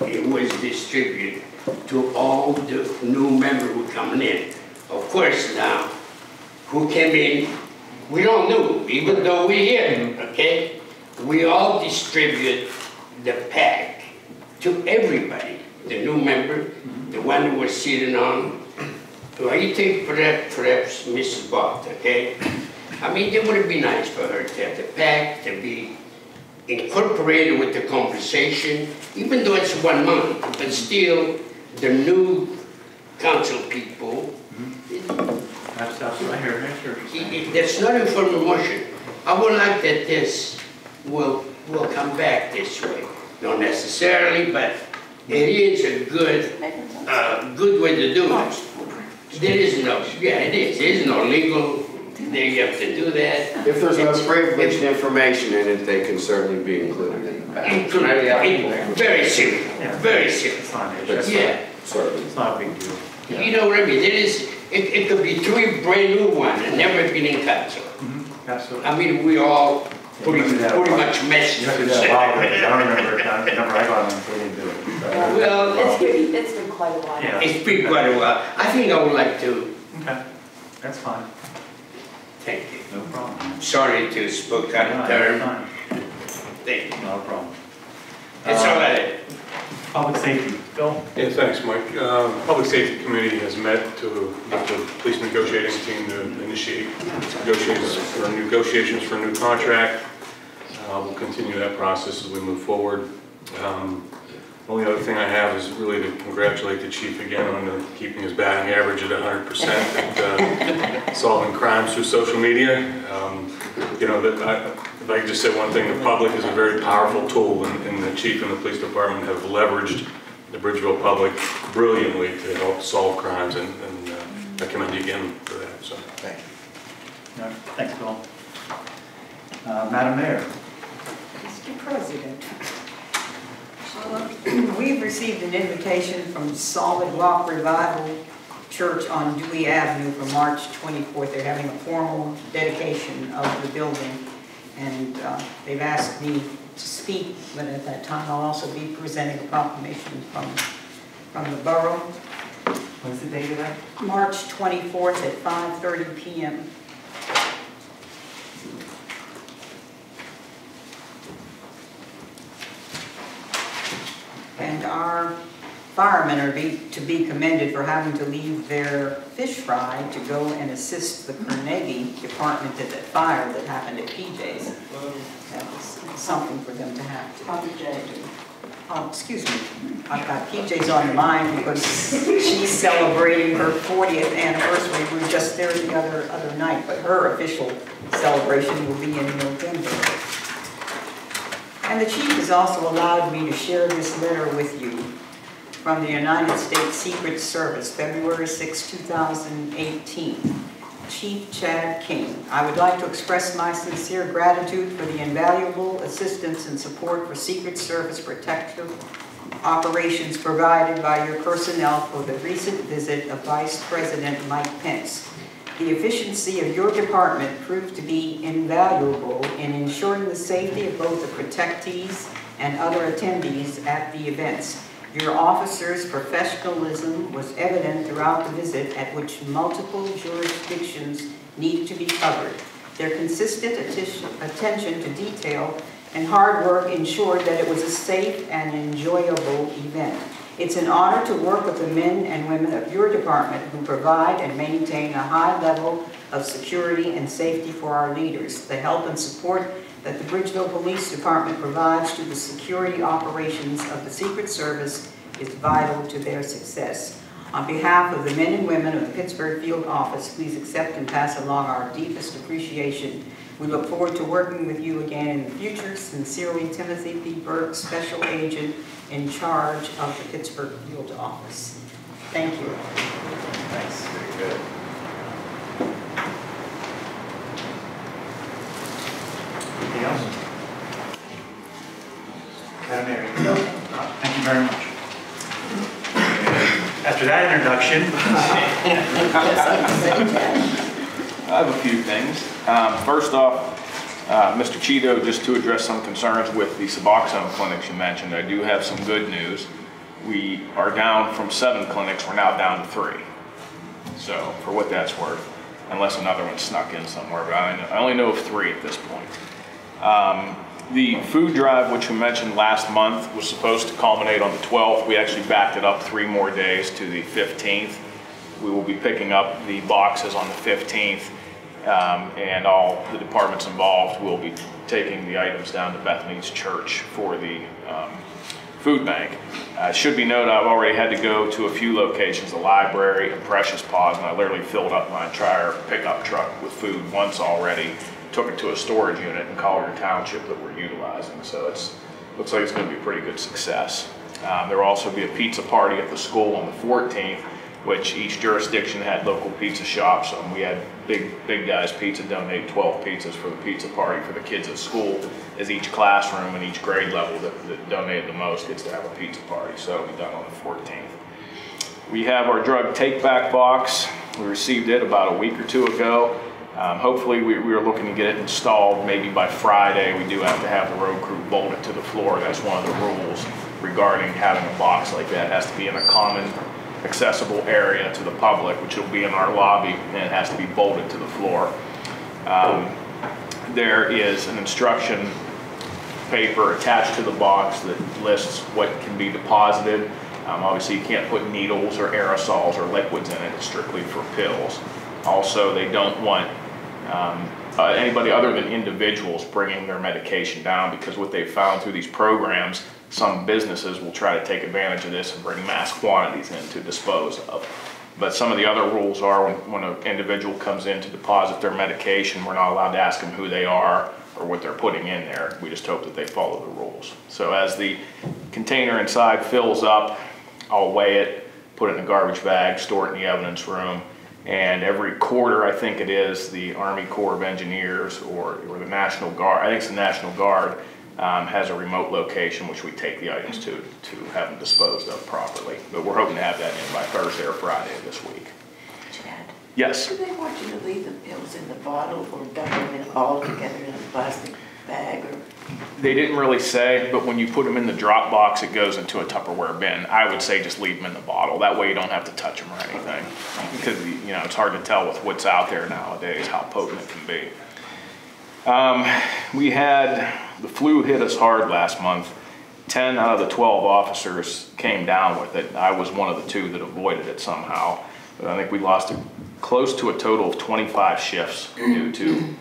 it was distributed to all the new members who coming in. Of course, now, who came in, we don't know, even though we're here, mm-hmm. okay? We all distribute the pack to everybody, the new member, mm-hmm. the one who was sitting on. Well, you think perhaps, perhaps Mrs. Bott, okay? I mean, it would be nice for her to have the pack, to be incorporated with the conversation, even though it's one month, but still, the new council people, That's, that's what I hear, I hear what you're i- saying. i- that's not in form of motion. I would like that this will, will come back this way. Not necessarily, but it is a good, uh, good way to do it. There is no, yeah, it is, there is no legal, there you have to do that. If there's no privileged information in it, they can certainly be included in the package. Include- in- Very simple, Yeah. very simple. It's not, an issue. it's Yeah, Certainly. not a big deal. Yeah. you know what I mean, there is, it, it could be three brand new ones and never been in council. Mhm, Absolutely. I mean, we all pretty, You must pretty much messed. You have to do that a while ago, 'cause I don't remember, I remember I got on, they didn't do it. so- Well, It's been, it's been quite a while. Yeah. it's been quite a while. I think I would like to, Okay, that's fine, thank you. no problem. Sorry to spoke out No, of turn. Thank you. Not a problem. That's all I had. Public safety, Phil? Yeah, thanks, Mike. Uh, Public Safety Committee has met to, with the police negotiating team to initiate negotiations for negotiations for a new contract. Uh, We'll continue that process as we move forward. Um, Only other thing I have is really to congratulate the chief again on uh, keeping his batting average at 100% at uh, solving crimes through social media. Um, You know, that, I- if I could just say one thing, the public is a very powerful tool, and and the chief and the police department have leveraged the Bridgeville public brilliantly to help solve crimes, and and, uh, I commend you again for that, so. Thank you. No, thanks, Bill. Uh, Madam Mayor? Mr. President, we've received an invitation from Solid Rock Revival Church on Dewey Avenue for March 24th. They're having a formal dedication of the building. and uh, they've asked me to speak, but at that time I'll also be presenting a proclamation from, from the borough. What's the date of that? March 24th at 5:30 PM. And our firemen are be- to be commended for having to leave their fish fry to go and assist the Carnegie Department at that fire that happened at PJ's. That was something for them to have to J. Oh, excuse me, I've got PJ's on the mind because she's celebrating her 40th anniversary. We were just there the other, other night, but her official celebration will be in November. And the chief has also allowed me to share this letter with you from the United States Secret Service, February 6, 2018. Chief Chad King, I would like to express my sincere gratitude for the invaluable assistance and support for Secret Service protective operations provided by your personnel for the recent visit of Vice President Mike Pence. The efficiency of your department proved to be invaluable in ensuring the safety of both the protectees and other attendees at the events. Your officers' professionalism was evident throughout the visit at which multiple jurisdictions need to be covered. Their consistent attention attention to detail and hard work ensured that it was a safe and enjoyable event. It's an honor to work with the men and women of your department who provide and maintain a high level of security and safety for our leaders. The help and support that the Bridgeville Police Department provides to the security operations of the Secret Service is vital to their success. On behalf of the men and women of the Pittsburgh Field Office, please accept and pass along our deepest appreciation. We look forward to working with you again in the future. Sincerely, Timothy P. Burke, Special Agent in charge of the Pittsburgh Field Office. Thank you. Thanks. Very good. Anything else? Madam Mayor? No. Thank you very much. After that introduction, I have a few things. Um, First off, uh, Mr. Cheeto, just to address some concerns with the Suboxone clinics you mentioned, I do have some good news. We are down from seven clinics, we're now down to three. So, for what that's worth, unless another one snuck in somewhere, but I only know of three at this point. Um, The food drive, which we mentioned last month, was supposed to culminate on the 12th. We actually backed it up three more days to the 15th. We will be picking up the boxes on the 15th, um, and all the departments involved will be taking the items down to Bethany's Church for the um, food bank. Uh, it should be noted, I've already had to go to a few locations, the library and Precious Paws, and I literally filled up my entire pickup truck with food once already, took it to a storage unit in Collier Township that we're utilizing, so it's, looks like it's gonna be a pretty good success. Um, There will also be a pizza party at the school on the 14th, which each jurisdiction had local pizza shops, and we had Big, Big Guys Pizza donate 12 pizzas for the pizza party for the kids at school, as each classroom and each grade level that that donated the most gets to have a pizza party, so it'll be done on the 14th. We have our drug take-back box. We received it about a week or two ago. Um, Hopefully, we we are looking to get it installed maybe by Friday. We do have to have the road crew bolt it to the floor. That's one of the rules regarding having a box like that. It has to be in a common accessible area to the public, which will be in our lobby, and it has to be bolted to the floor. Um, There is an instruction paper attached to the box that lists what can be deposited. Um, Obviously, you can't put needles or aerosols or liquids in it, it's strictly for pills. Also, they don't want um, uh, anybody other than individuals bringing their medication down, because what they've found through these programs, some businesses will try to take advantage of this and bring mass quantities in to dispose of. But some of the other rules are when, when an individual comes in to deposit their medication, we're not allowed to ask them who they are or what they're putting in there. We just hope that they follow the rules. So as the container inside fills up, I'll weigh it, put it in a garbage bag, store it in the evidence room. And every quarter, I think it is, the Army Corps of Engineers or, or the National Guard, I think it's the National Guard, um, has a remote location which we take the items to, to have them disposed of properly. But we're hoping to have that in by Thursday or Friday of this week. Chad, Yes? do they want you to leave the pills in the bottle or dump them in all together in a plastic bag or? They didn't really say, but when you put them in the drop box, it goes into a Tupperware bin. I would say just leave them in the bottle. That way you don't have to touch them or anything. Because, you know, it's hard to tell with what's out there nowadays, how potent it can be. Um, we had, the flu hit us hard last month. 10 out of the 12 officers came down with it. I was one of the two that avoided it somehow. But I think we lost a, close to a total of 25 shifts due to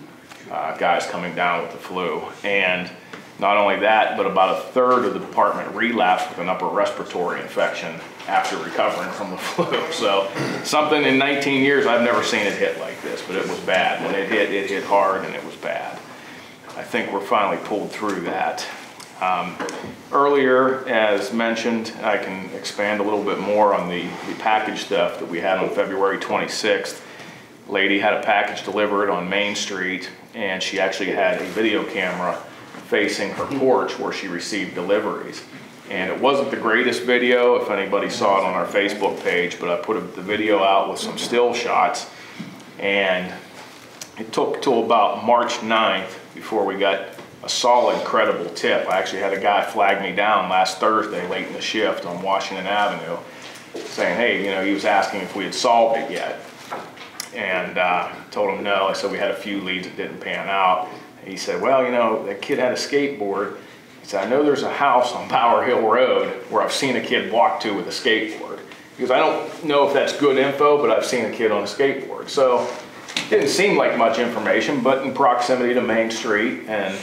uh, guys coming down with the flu. And not only that, but about a third of the department relapsed with an upper respiratory infection after recovering from the flu. So something in 19 years, I've never seen it hit like this, but it was bad. When it hit, it hit hard and it was bad. I think we're finally pulled through that. Um, Earlier, as mentioned, I can expand a little bit more on the, the package theft that we had on February 26th. Lady had a package delivered on Main Street, and she actually had a video camera facing her porch where she received deliveries. And it wasn't the greatest video, if anybody saw it on our Facebook page, but I put the video out with some still shots. And it took till about March 9th before we got a solid, credible tip. I actually had a guy flag me down last Thursday late in the shift on Washington Avenue saying, hey, you know, he was asking if we had solved it yet. And uh, told him no. I said we had a few leads that didn't pan out. And he said, well, you know, that kid had a skateboard. He said, I know there's a house on Bower Hill Road where I've seen a kid walk to with a skateboard. Because I don't know if that's good info, but I've seen a kid on a skateboard. So didn't seem like much information, but in proximity to Main Street and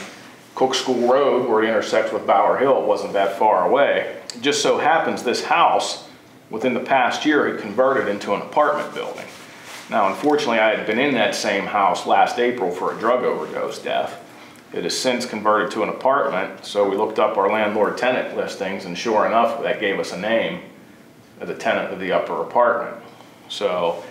Cook School Road, where it intersects with Bower Hill, wasn't that far away. It just so happens this house, within the past year, had converted into an apartment building. Now, unfortunately, I had been in that same house last April for a drug overdose death. It has since converted to an apartment, so we looked up our landlord-tenant listings, and sure enough, that gave us a name of the tenant of the upper apartment. So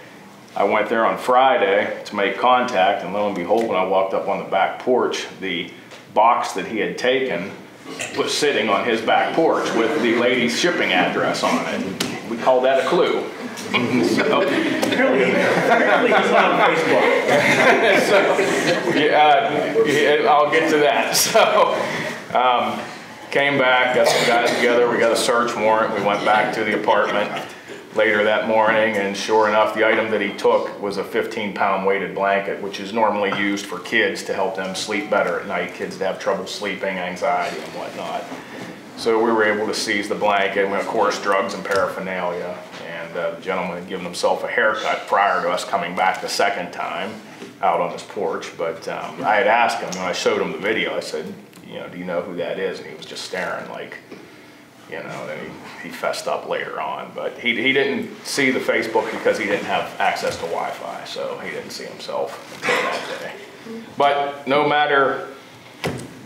I went there on Friday to make contact, and lo and behold, when I walked up on the back porch, the box that he had taken was sitting on his back porch with the lady's shipping address on it. We call that a clue. So- Apparently, apparently he's not on Facebook. so, yeah, yeah, I'll get to that. So, um, came back, got some guys together, we got a search warrant, we went back to the apartment later that morning, and sure enough, the item that he took was a 15-pound weighted blanket, which is normally used for kids to help them sleep better at night, kids that have trouble sleeping, anxiety, and whatnot. So we were able to seize the blanket, and of course, drugs and paraphernalia. And uh, the gentleman had given himself a haircut prior to us coming back the second time out on his porch. But um, I had asked him, when I showed him the video, I said, you know, do you know who that is? And he was just staring like, you know, then he, he fessed up later on. But he, he didn't see the Facebook because he didn't have access to Wi-Fi, so he didn't see himself until that day. But no matter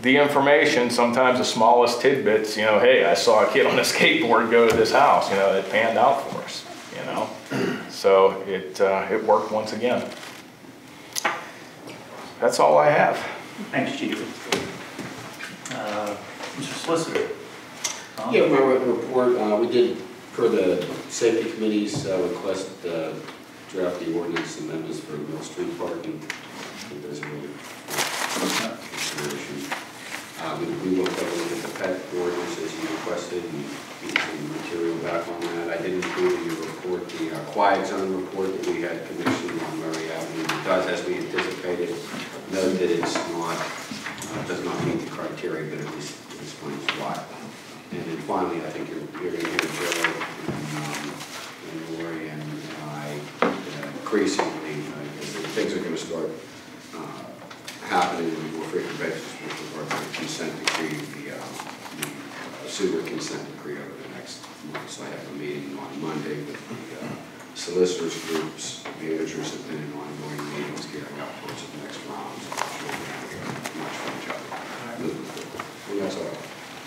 the information, sometimes the smallest tidbits, you know, hey, I saw a kid on a skateboard go to this house, you know, it panned out for us, you know. So it, uh, it worked once again. That's all I have. Thanks, Chief. Uh, Mr. Solicitor. Tom? Yeah, my re- report, uh, we did, per the safety committee's uh, request, uh, draft the ordinance amendments for Mill Street parking. I think there's a really uh, consideration. We, looked up a look at the pet ordinance as you requested, and get some material back on that. I did include in your report the uh, quiet zone report that we had commissioned on Murray Avenue. It does, as we anticipated, note that it's not, uh, does not meet the criteria, but at least it explains why. And then finally, I think you're, you're gonna hear Joe and, um, and Lori and I uh, increasingly, uh, things are gonna start, uh, happening on a more frequent basis with regard to the consent decree, the, um, the sewer consent decree over the next month. So I have a meeting on Monday with the uh, solicitors groups, managers have been in ongoing meetings gearing up towards the next round. So I'm sure we're gonna hear much from each other. moving forward. And that's all.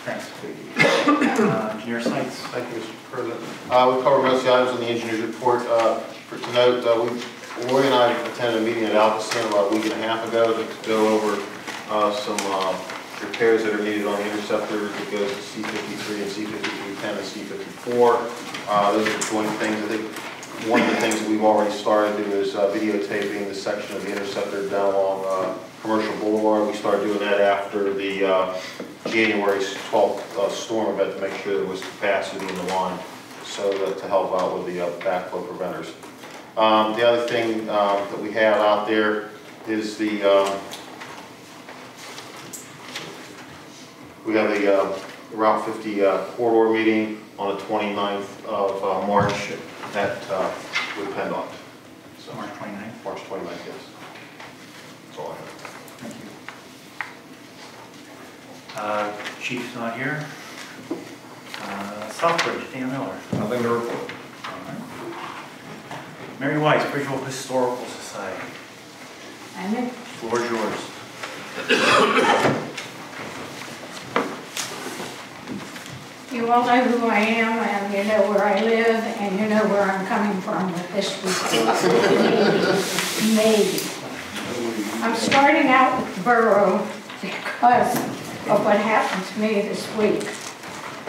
Thanks. Thank you. Engineer Sykes. Thank you, Mr. President. Uh, we covered most of the items in the engineer's report. Uh, for to note, uh, we, Lori and I attended a meeting at ALCOSAN about a week and a half ago to go over, uh, some, uh, repairs that are needed on the interceptor that goes to C fifty-three and C fifty-three ten and C fifty-four. Uh, those are the joint things. I think one of the things that we've already started doing is uh, videotaping the section of the interceptor down along uh, Commercial Boulevard. We started doing that after the uh, January 12th uh, storm event to make sure there was capacity in the line, so that to help out with the uh, backflow preventers. Um, The other thing um, that we have out there is the, um, we have the uh, Route 50 uh, corridor meeting on the 29th of uh, March at, uh, with PennDOT. So, March 29th. March 29th, yes. That's all I have. Thank you. Uh, Chief's not here. Uh, Southbridge, Dan Miller. Nothing to report. All right. Mary Weiss, Bridgeville Historical Society. I'm in. Floor is yours. You all know who I am, and you know where I live, and you know where I'm coming from with this report. Maybe. I'm starting out with the borough because of what happened to me this week.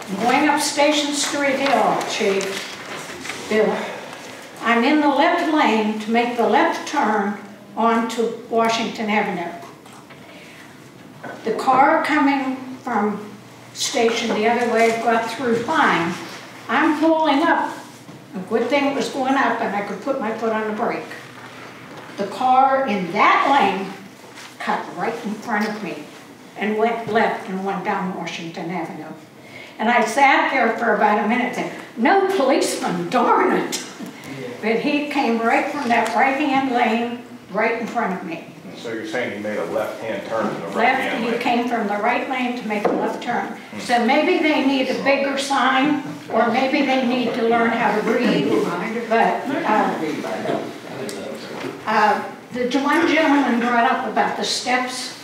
I'm going up Station Street Hill, Chief Bill. I'm in the left lane to make the left turn onto Washington Avenue. The car coming from station the other way got through fine. I'm pulling up. A good thing it was going up and I could put my foot on the brake. The car in that lane cut right in front of me and went left and went down Washington Avenue. And I sat there for about a minute saying, no policeman, darn it. But he came right from that right-hand lane, right in front of me. So you're saying he made a left-hand turn in the Left, right-hand he came from the right lane to make a left turn. So maybe they need a bigger sign, or maybe they need to learn how to read. But, uh, uh, the one gentleman brought up about the steps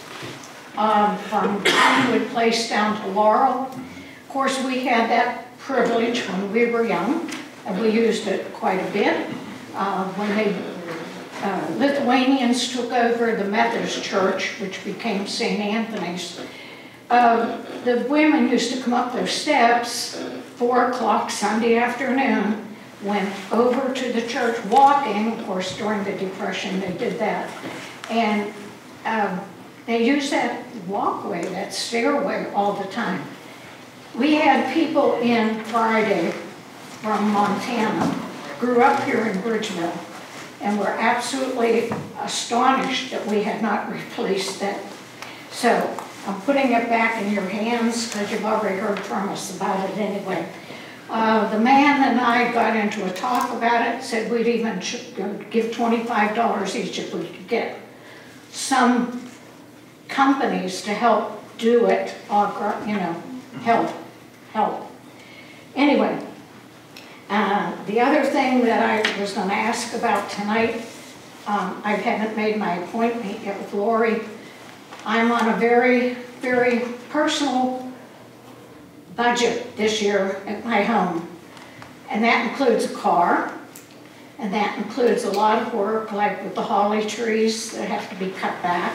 um, from Greenwood Place down to Laurel. Of course, we had that privilege when we were young, and we used it quite a bit. Uh, When they uh, Lithuanians took over the Methodist Church, which became St. Anthony's. Uh, The women used to come up those steps, four o'clock Sunday afternoon, went over to the church walking, of course during the Depression they did that, and um, they use that walkway, that stairway all the time. We had people in Friday from Montana, grew up here in Bridgeville, and were absolutely astonished that we had not replaced that. So I'm putting it back in your hands because you've already heard from us about it anyway. Uh, the man and I got into a talk about it, said we'd even give $25 each if we could get some companies to help do it, or, you know, help, help. Anyway, uh, The other thing that I was going to ask about tonight, um, I haven't made my appointment yet with Lori. I'm on a very, very personal budget this year at my home. And that includes a car, and that includes a lot of work, like with the holly trees that have to be cut back,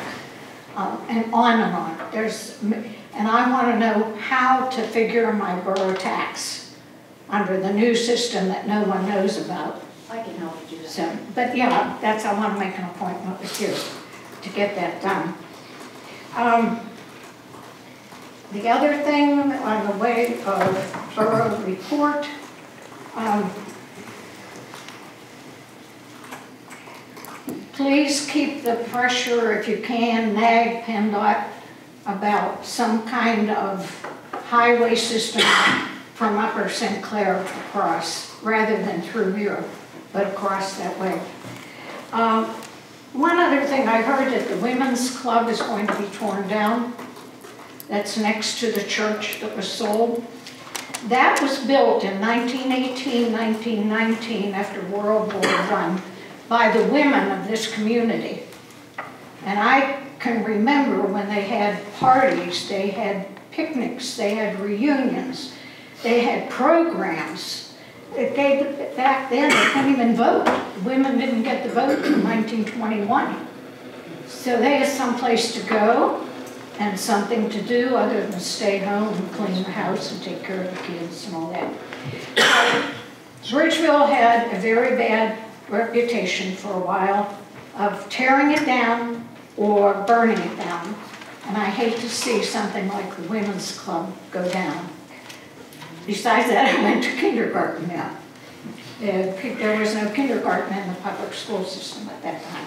uh, and on and on. There's, and I want to know how to figure my borough tax under the new system that no one knows about. I can help you do that. So, but yeah, that's, I want to make an appointment with you to get that done. Um, The other thing on the way of borough report, um, please keep the pressure, if you can, nag PennDOT about some kind of highway system from Upper St. Clair across, rather than through here, but across that way. Um, One other thing, I heard that the women's club is going to be torn down. That's next to the church that was sold. That was built in 1918, 1919, after World War I, by the women of this community. And I can remember when they had parties, they had picnics, they had reunions, they had programs. Gave, back then, they couldn't even vote. Women didn't get the vote in 1921. So they had someplace to go and something to do other than stay home and clean the house and take care of the kids and all that. Bridgeville had a very bad reputation for a while of tearing it down or burning it down. And I hate to see something like the women's club go down. Besides that, I went to kindergarten now. Uh, There was no kindergarten in the public school system at that time.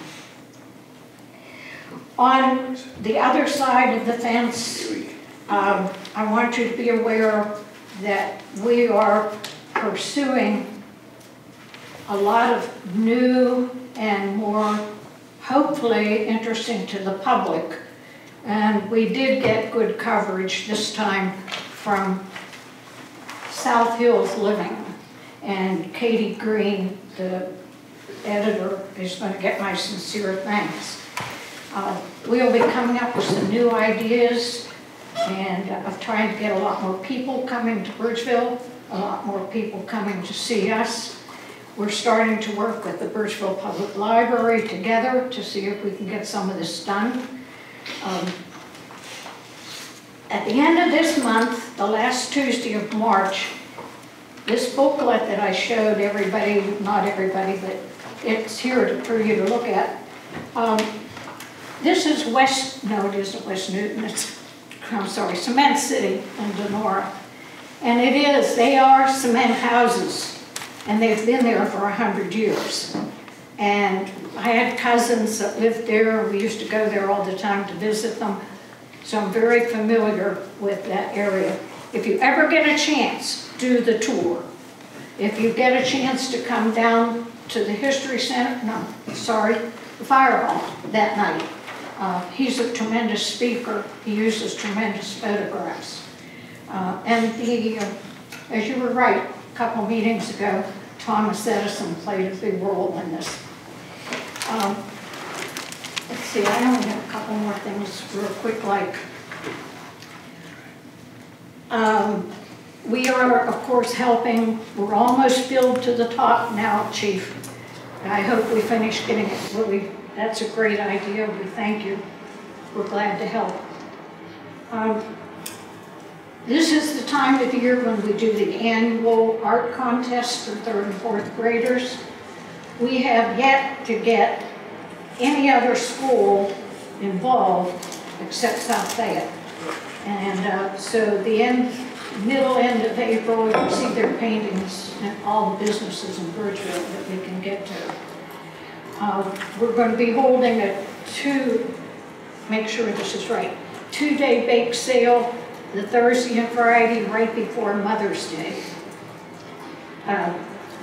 On the other side of the fence, um, I want you to be aware that we are pursuing a lot of new and more hopefully interesting to the public. And we did get good coverage this time from South Hills Living. And Katie Green, the editor, is going to get my sincere thanks. Uh, We'll be coming up with some new ideas and uh, of trying to get a lot more people coming to Bridgeville, a lot more people coming to see us. We're starting to work with the Bridgeville Public Library together to see if we can get some of this done. Um, At the end of this month, the last Tuesday of March, this booklet that I showed everybody, not everybody, but it's here for you to look at. Um, This is West, no, it isn't West Newton, it's, I'm sorry, Cement City in Donora. And it is, they are cement houses, and they've been there for a hundred years. And I had cousins that lived there, we used to go there all the time to visit them. So I'm very familiar with that area. If you ever get a chance, do the tour. If you get a chance to come down to the History Center, no, sorry, the Fire Hall that night. Uh, He's a tremendous speaker, he uses tremendous photographs. Uh, And the, uh, as you were right, a couple meetings ago, Thomas Edison played a big role in this. Um, Let's see, I only have a couple more things real quick, like, um, we are, of course, helping, we're almost filled to the top now, Chief. I hope we finish getting it, that's a great idea, we thank you. We're glad to help. Um, This is the time of year when we do the annual art contest for third and fourth graders. We have yet to get any other school involved except South Fayette. And uh, so the end, middle end of April, you'll see their paintings and all the businesses in Bridgeville that we can get to. Uh, We're going to be holding a two, make sure this is right, two-day bake sale, the Thursday and Friday, right before Mother's Day. Uh,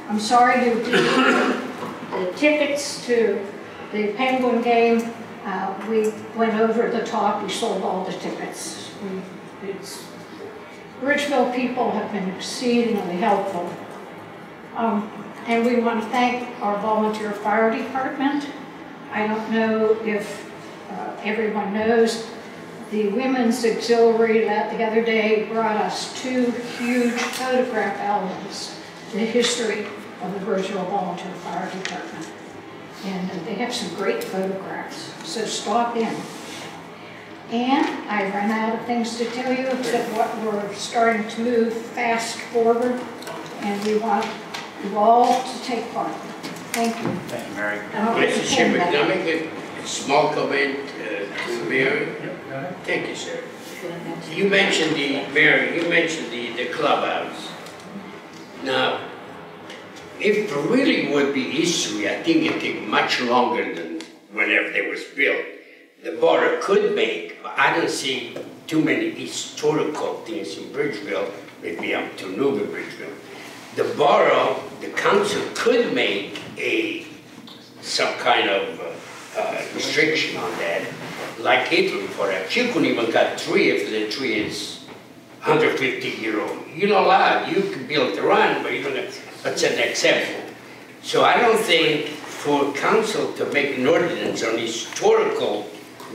I'm sorry you the tickets to the Penguin game, uh, we went over the top, we sold all the tickets. We- It's, Bridgeville people have been exceedingly helpful. Um, And we want to thank our volunteer fire department. I don't know if uh, everyone knows, the Women's Auxiliary that the other day brought us two huge photograph albums, the history of the Bridgeville Volunteer Fire Department. And they have some great photographs, so stop in. And I ran out of things to tell you, except what we're starting to move fast forward, and we want you all to take part. Thank you. Thank you, Mary. And I'll Mr. Chairman, can I make a small comment uh, to the mayor? Thank you, sir. You mentioned the, Mary, you mentioned the, the clubhouse. Now, if it really would be history, I think it'd take much longer than whenever they was built. The borough could make, but I don't see too many historical things in Bridgeville, maybe new to Bridgeville. The borough, the council could make a, some kind of uh, uh, restriction on that, like Italy for that. You couldn't even cut tree if the tree is 150 year old. You're not allowed, you can build around, but you don't, that's an exception. So I don't think for council to make an ordinance on historical,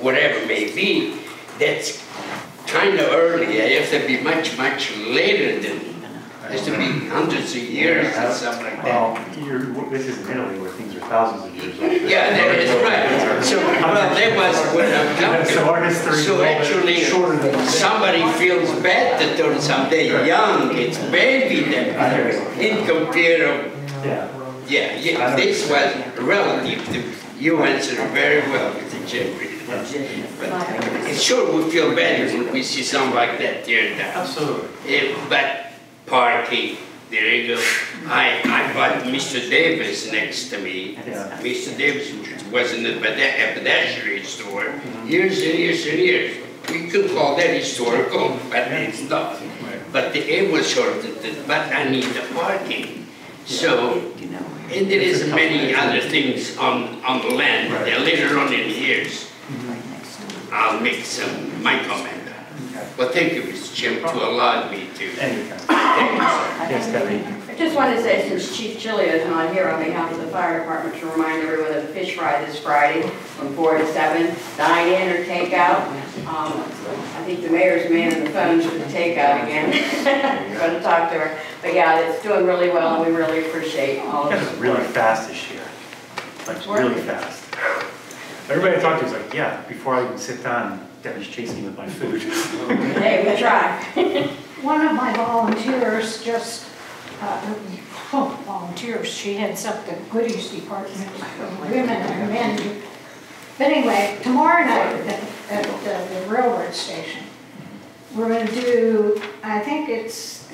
whatever may be, that's kind of early. It has to be much, much later than, has to be hundreds of years and stuff like that. Well, this is Italy thousands of years old. Yeah, that is right. So, well, that was when I'm coming So our history is a So little bit actually, shorter than that. somebody feels bad that there is something young, it's baby that, in compare of, Yeah. yeah, yeah, this was relative to, you answered very well, Mr. Jeffrey. But it sure would feel better when we see something like that tear down. Absolutely. But parking, there you go. I, I bought Mr. Davis next to me. Mr. Davis was in the pedestrian store years and years and years. We could call that historical, but it's not. But the air was shorted, but I need the parking. So, and there is many other things on, on the land that later on in years, I'll make some, my comment. Well, thank you, Mr. Chairman, to allow me to. Anytime. Thank you, sir. Yes, Debbie? I just wanted to say, since Chief Chilio is not here, on behalf of the fire department, to remind everyone of the fish fry this Friday from four to seven, dine in or take out. Um, I think the mayor's man on the phone for the takeout again. I'm Going to talk to her. But yeah, it's doing really well, and we really appreciate all of That the was really fast this year. Like, really fast. Everybody I talked to was like, yeah, before I even sit down, Debbie's chasing me with my food. Hey, we try. One of my volunteers just, uh, oh, volunteers, she heads up the goodies department for women and men. But anyway, tomorrow night at, at the- the railroad station, we're gonna do, I think it's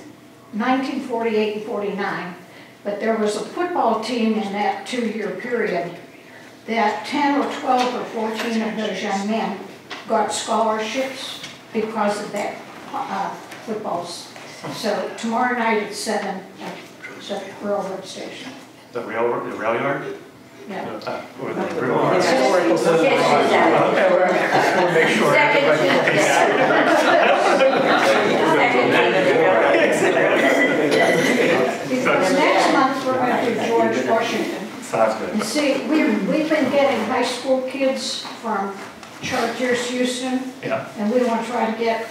1948 and 49, but there was a football team in that two-year period that 10 or 12 or 14 of those young men got scholarships because of that uh, footballs. So tomorrow night at 7 at the railroad station. The rail, the rail yard? Yeah. Uh, Or the rail yard? Okay, make sure. Because next month, we're going to do George Washington. Sounds good. And see, we've, we've been getting high school kids from Chartiers Houston, Yeah. and we want to try to get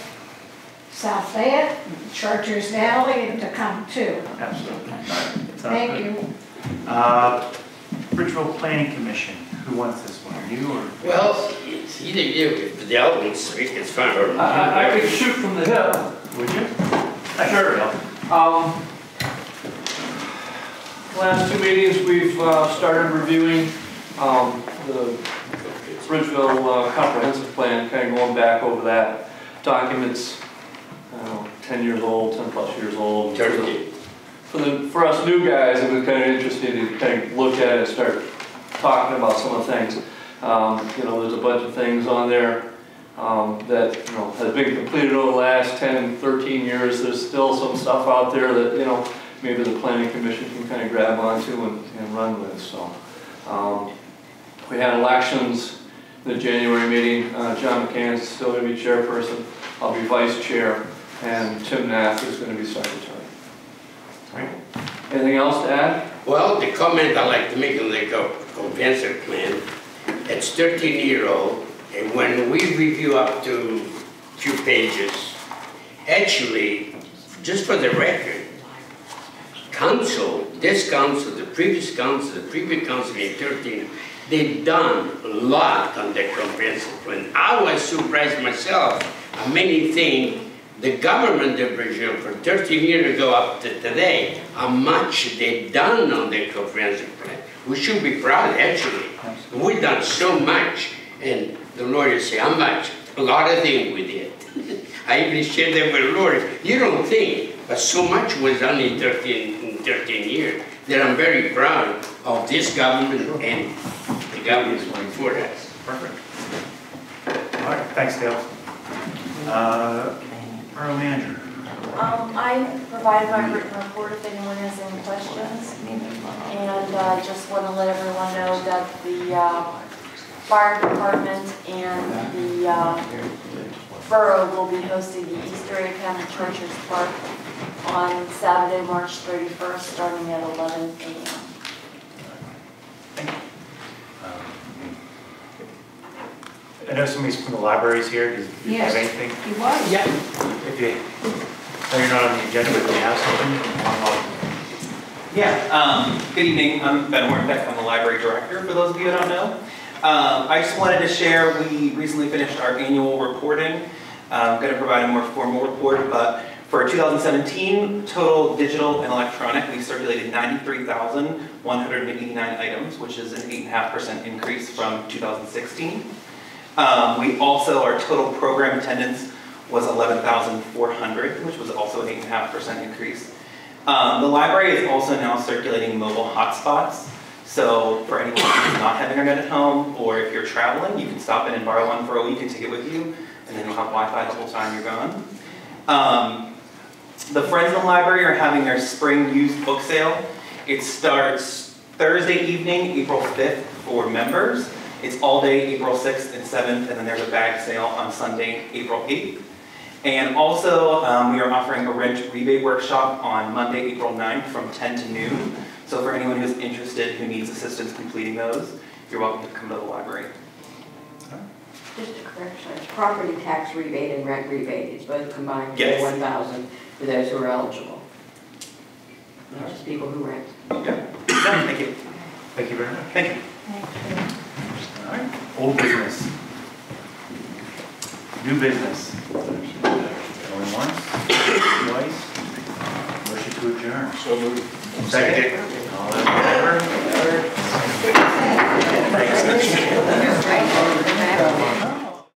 South Fayette, Chartiers Valley to come too. Absolutely. Thank good. you. Uh, Bridgeville Planning Commission, who wants this one, you or? Well, it's either you, if the other one speak, it's fine. or- I, I could shoot from the hip. Would you? Sure. Um, Last two meetings, we've uh, started reviewing um, the Bridgeville uh, comprehensive plan, kind of going back over that. Documents, I don't know, 10 years old, 10 plus years old. For the, for us new guys, it was kind of interesting to kind of look at it and start talking about some of the things. Um, You know, there's a bunch of things on there um, that, you know, has been completed over the last 10, 13 years. There's still some stuff out there that, you know, maybe the planning commission can kind of grab onto and, and run with, so. um, We had elections, the January meeting, uh, John McCann's still gonna be chairperson, I'll be vice chair, and Tim Nath is gonna be secretary. Right. Anything else to add? Well, the comment I like to make on the co- comprehensive plan, it's thirteen year old, and when we review up to few pages, actually, just for the record, council, this council, the previous council, the previous council in thirteen, they've done a lot on the comprehensive plan. I was surprised myself, how many things the government of Brazil for 13 years ago up to today, how much they've done on the comprehensive plan. We should be proud, actually. We've done so much, and the lawyers say, how much? A lot of things we did. I even shared that with the lawyers. You don't think, but so much was done in 13, in 13 years, that I'm very proud of this government and the governments before that. Perfect. All right, thanks, Dale. Uh, Borough Manager. Um, I provided my written report if anyone has any questions. And, uh, just want to let everyone know that the, uh, fire department and the, uh, borough will be hosting the Easter egg hunt at Church's Park on Saturday, March thirty-first, starting at eleven AM. I know somebody's from the libraries here, does do you have Yes. anything? He was. If you, no, you're not on the agenda, but if you have something, Yeah, um, good evening, I'm Ben Warnbeck, I'm the library director, for those of you that don't know. Um, I just wanted to share, we recently finished our annual reporting. I'm gonna provide a more formal report, but for 2017, total digital and electronic, we circulated 93,189 items, which is an 8.5% increase from 2016. Um, we also, our total program attendance was 11,400, which was also an 8.5% increase. Um, the library is also now circulating mobile hotspots. So for anyone who's not have internet at home, or if you're traveling, you can stop in and borrow one for a week and take it with you, and then you'll have Wi-Fi the whole time you're gone. Um, the Friends of the Library are having their spring used book sale. It starts Thursday evening, April 5th for members. It's all day, April 6th and 7th, and then there's a bag sale on Sunday, April 8th. And also, um, we are offering a rent rebate workshop on Monday, April 9th from 10 to noon. So for anyone who's interested, who needs assistance completing those, you're welcome to come to the library. Just a correction, it's property tax rebate and rent rebate, it's both combined for Yes. one thousand for those who are eligible. Not just people who rent. Thank you. Thank you very much. Thank you. All right? Old business. New business. Going once, twice. Motion to adjourn. So moved. Second. All in favor? Thanks.